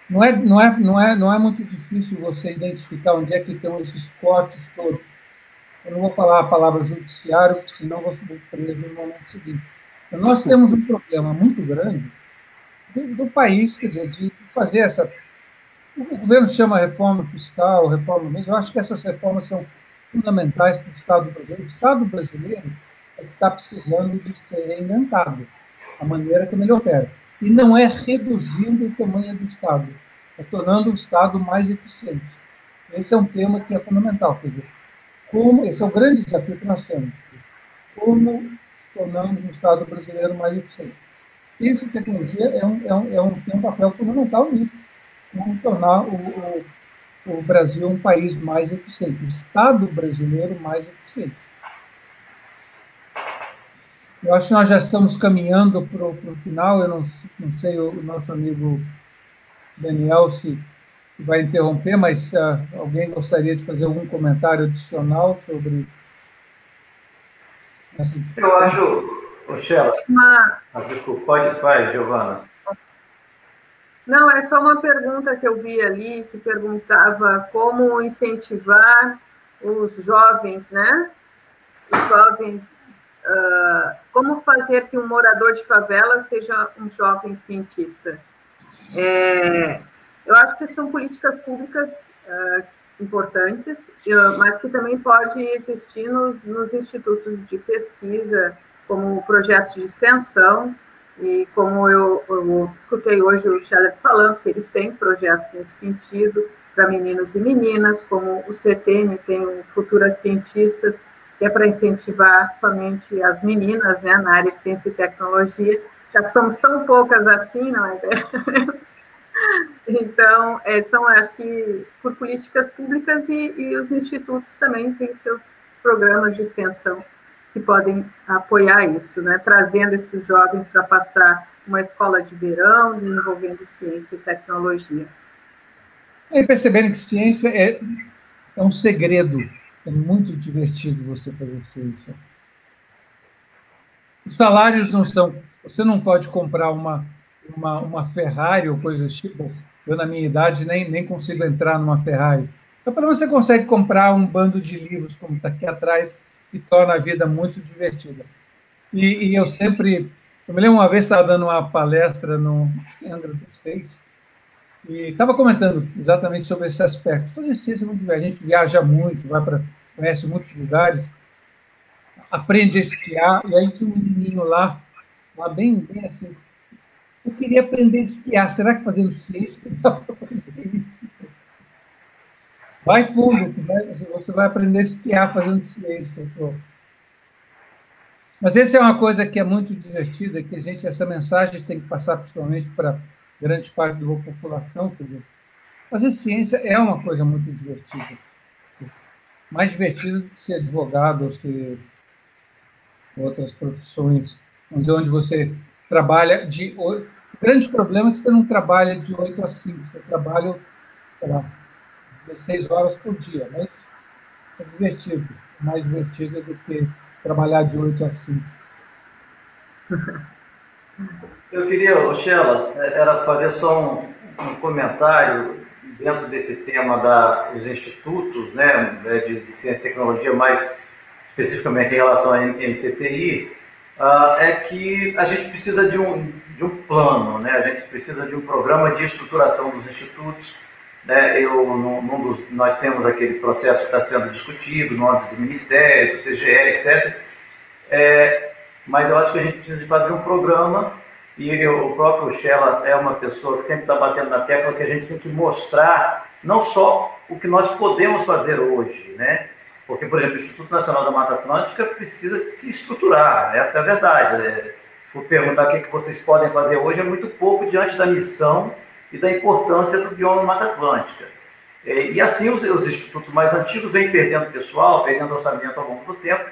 Não é, não, é, não, é, não é muito difícil você identificar onde é que estão esses cortes todos. Eu não vou falar a palavra judiciário, porque senão vou ser preso no momento seguinte. Nós temos um problema muito grande do, do país, quer dizer, de fazer essa o governo chama reforma fiscal, reforma. Eu acho que essas reformas são fundamentais para o Estado brasileiro. O Estado brasileiro é que está precisando de ser reinventado, a maneira como ele opera. E não é reduzindo o tamanho do Estado, é tornando o Estado mais eficiente. Esse é um tema que é fundamental. Quer dizer, como, esse é o grande desafio que nós temos. Como tornamos o Estado brasileiro mais eficiente. E tecnologia é um, é um, é um, tem um papel fundamental nisso como tornar o, o, o Brasil um país mais eficiente, o Estado brasileiro mais eficiente. Eu acho que nós já estamos caminhando para o final. Eu não, não sei o, o nosso amigo Daniel se vai interromper, mas uh, alguém gostaria de fazer algum comentário adicional sobre Eu acho, Oxela, ah, desculpa, pode, vai, Giovana. Não, é só uma pergunta que eu vi ali, que perguntava como incentivar os jovens, né? Os jovens, uh, como fazer que um morador de favela seja um jovem cientista? É, eu acho que são políticas públicas uh, importantes, mas que também pode existir nos, nos institutos de pesquisa, como projetos de extensão, e como eu, eu escutei hoje o Scheller falando, que eles têm projetos nesse sentido para meninos e meninas, como o CTN tem o Futuras Cientistas, que é para incentivar somente as meninas né, na área de ciência e tecnologia, já que somos tão poucas assim, não é mesmo? Então, é, são, acho que, por políticas públicas e, e os institutos também têm seus programas de extensão que podem apoiar isso, né? trazendo esses jovens para passar uma escola de verão, desenvolvendo ciência e tecnologia. E perceberem que ciência é, é um segredo, é muito divertido você fazer ciência. Os salários não são. Você não pode comprar uma, uma, uma Ferrari ou coisas tipo. Eu, na minha idade, nem, nem consigo entrar numa Ferrari. Então, para você consegue comprar um bando de livros, como está aqui atrás, e torna a vida muito divertida. E, e eu sempre, eu me lembro uma vez estava dando uma palestra no Angra dos Reis e estava comentando exatamente sobre esse aspecto. Fazer ciência é a gente viaja muito, vai para conhece muitos lugares, aprende a esquiar e aí tinha um menininho lá, lá bem, bem assim. Eu queria aprender a esquiar. Será que fazendo ciência dá para isso? Vai fundo, você vai aprender a esquiar fazendo ciência. Mas essa é uma coisa que é muito divertida, que a gente, essa mensagem tem que passar principalmente para grande parte da população, quer dizer, Fazer ciência é uma coisa muito divertida. Mais divertida do que ser advogado ou ser outras profissões, onde você trabalha de. O grande problema é que você não trabalha de 8 a 5, você trabalha lá, 16 horas por dia, mas é divertido, mais divertido do que trabalhar de 8 a 5. Eu queria, Sheila, era fazer só um, um comentário dentro desse tema da, dos institutos né, de, de ciência e tecnologia, mais especificamente em relação à MCTI, uh, é que a gente precisa de um, de um plano, né? a gente precisa de um programa de estruturação dos institutos. Né? Eu, nós temos aquele processo que está sendo discutido no âmbito do Ministério, do CGE, etc. É, mas eu acho que a gente precisa de fazer um programa e eu, o próprio Shella é uma pessoa que sempre está batendo na tecla que a gente tem que mostrar não só o que nós podemos fazer hoje, né? Porque, por exemplo, o Instituto Nacional da Mata Atlântica precisa se estruturar, essa é a verdade. Né? Se for perguntar o que, que vocês podem fazer hoje, é muito pouco diante da missão e da importância do bioma Mata Atlântica. E assim, os, os institutos mais antigos vêm perdendo pessoal, perdendo orçamento ao longo do tempo,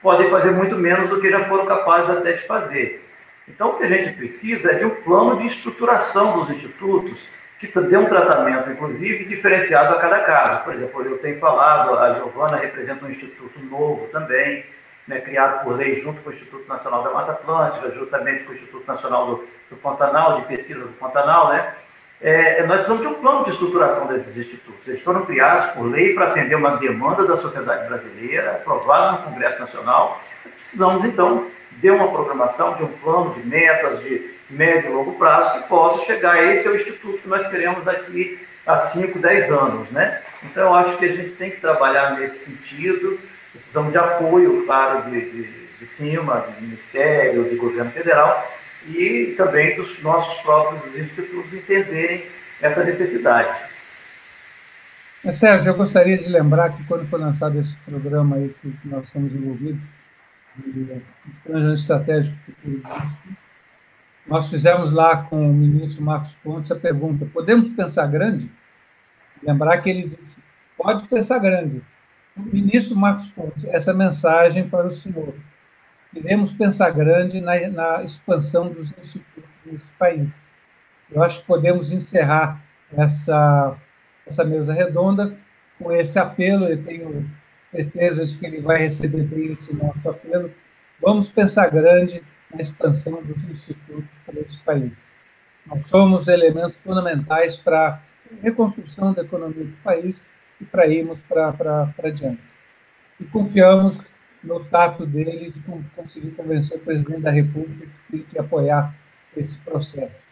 podem fazer muito menos do que já foram capazes até de fazer. Então, o que a gente precisa é de um plano de estruturação dos institutos que dê um tratamento, inclusive, diferenciado a cada caso. Por exemplo, eu tenho falado, a Giovana representa um instituto novo também, né, criado por lei junto com o Instituto Nacional da Mata Atlântica, juntamente com o Instituto Nacional do, do Pantanal, de pesquisa do Pantanal, né? É, nós precisamos de um plano de estruturação desses institutos. Eles foram criados por lei para atender uma demanda da sociedade brasileira, aprovado no Congresso Nacional. Precisamos, então, de uma programação, de um plano de metas, de médio e longo prazo, que possa chegar. Esse é o instituto que nós queremos daqui a 5, 10 anos. Né? Então, eu acho que a gente tem que trabalhar nesse sentido. Precisamos de apoio, claro, de, de, de cima, de Ministério, de governo federal, e também dos nossos próprios institutos entenderem essa necessidade. Sérgio, eu gostaria de lembrar que quando foi lançado esse programa aí que nós estamos envolvidos, de Planejamento Estratégico Futuro nós fizemos lá com o ministro Marcos Pontes a pergunta: podemos pensar grande? Lembrar que ele disse: pode pensar grande. O ministro Marcos Pontes, essa mensagem para o senhor. Queremos pensar grande na, na expansão dos institutos nesse país. Eu acho que podemos encerrar essa, essa mesa redonda com esse apelo. Eu tenho certeza de que ele vai receber bem esse nosso apelo. Vamos pensar grande na expansão dos institutos para esse país. Nós somos elementos fundamentais para a reconstrução da economia do país e para irmos para, para, para diante. E confiamos no tato dele de conseguir convencer o presidente da República que tem que apoiar esse processo.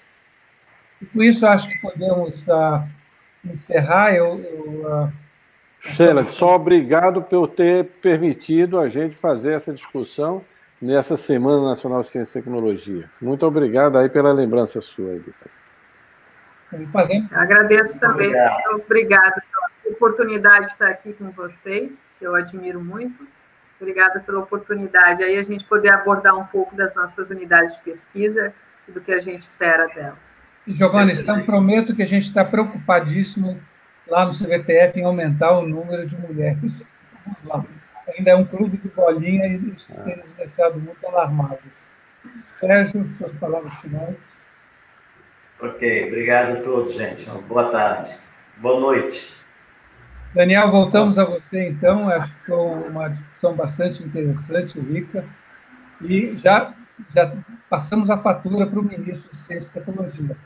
E com isso, acho que podemos uh, encerrar. Eu, eu uh, Sheila, só obrigado por ter permitido a gente fazer essa discussão nessa Semana Nacional de Ciência e Tecnologia. Muito obrigado aí pela lembrança sua. Agradeço também. Obrigada pela oportunidade de estar aqui com vocês, que eu admiro muito. Obrigada pela oportunidade aí a gente poder abordar um pouco das nossas unidades de pesquisa e do que a gente espera delas. Giovanni, então prometo que a gente está preocupadíssimo lá no CBTF em aumentar o número de mulheres. Ainda é um clube de bolinha e isso tem nos deixado muito alarmados. Sérgio, suas palavras finais. Ok, obrigado a todos, gente. Boa tarde. Boa noite. Daniel, voltamos a você então. Acho que foi uma discussão bastante interessante, rica. E já, já passamos a fatura para o ministro de Ciência e Tecnologia.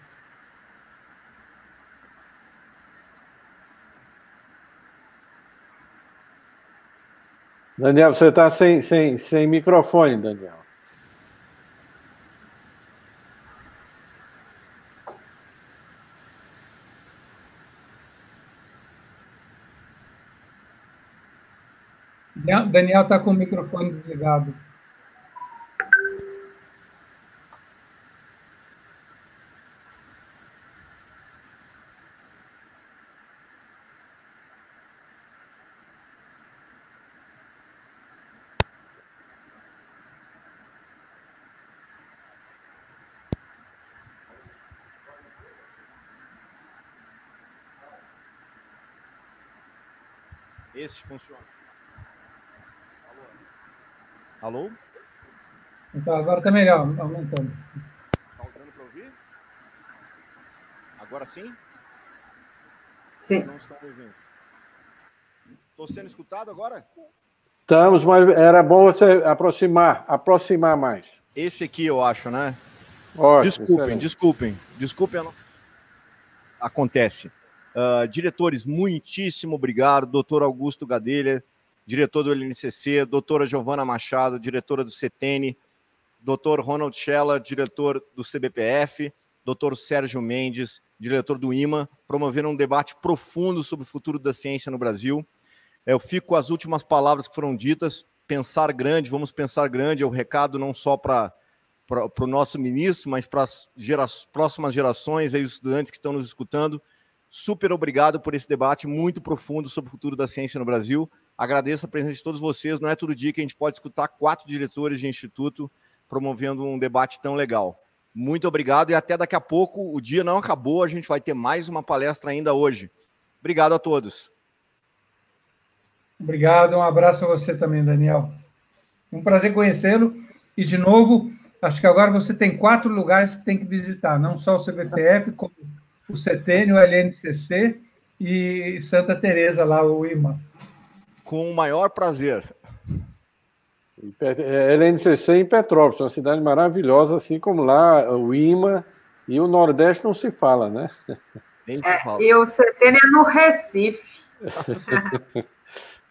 Daniel, você está sem, sem, sem microfone, Daniel. Daniel está com o microfone desligado. Esse funciona. Alô? Alô? Então, agora está melhor, aumentando. Está para ouvir? Agora sim? Sim. Não estão ouvindo. Estou sendo escutado agora? Estamos, mas era bom você aproximar, aproximar mais. Esse aqui eu acho, né? Ótimo, desculpem, excelente. desculpem, desculpem. Acontece. Uh, diretores, muitíssimo obrigado. Doutor Augusto Gadelha, diretor do LNCC, doutora Giovana Machado, diretora do CETENE, doutor Ronald Scheller, diretor do CBPF, doutor Sérgio Mendes, diretor do IMA, promoveram um debate profundo sobre o futuro da ciência no Brasil. Eu fico com as últimas palavras que foram ditas. Pensar grande, vamos pensar grande, é o recado não só para para o nosso ministro, mas para as gera próximas gerações, aí, os estudantes que estão nos escutando. Super obrigado por esse debate muito profundo sobre o futuro da ciência no Brasil. Agradeço a presença de todos vocês. Não é todo dia que a gente pode escutar quatro diretores de instituto promovendo um debate tão legal. Muito obrigado e até daqui a pouco. O dia não acabou, a gente vai ter mais uma palestra ainda hoje. Obrigado a todos. Obrigado, um abraço a você também, Daniel. Um prazer conhecê-lo. E, de novo, acho que agora você tem quatro lugares que tem que visitar, não só o CBPF, como o CETEN, o LNCC e Santa Teresa lá, o IMA. Com o maior prazer. É, LNCC em Petrópolis, uma cidade maravilhosa, assim como lá o IMA e o Nordeste não se fala, né? É, e o CETEN é no Recife.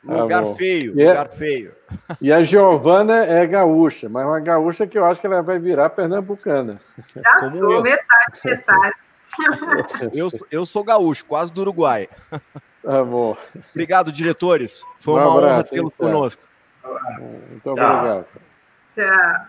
Lugar ah, feio, e lugar é, feio. E a Giovana é gaúcha, mas uma gaúcha que eu acho que ela vai virar pernambucana. Já Como sou, eu. metade, metade. Eu, eu sou gaúcho, quase do Uruguai. Tá bom. Obrigado, diretores. Foi um uma abraço, honra tê-los conosco. Muito obrigado. Tchau.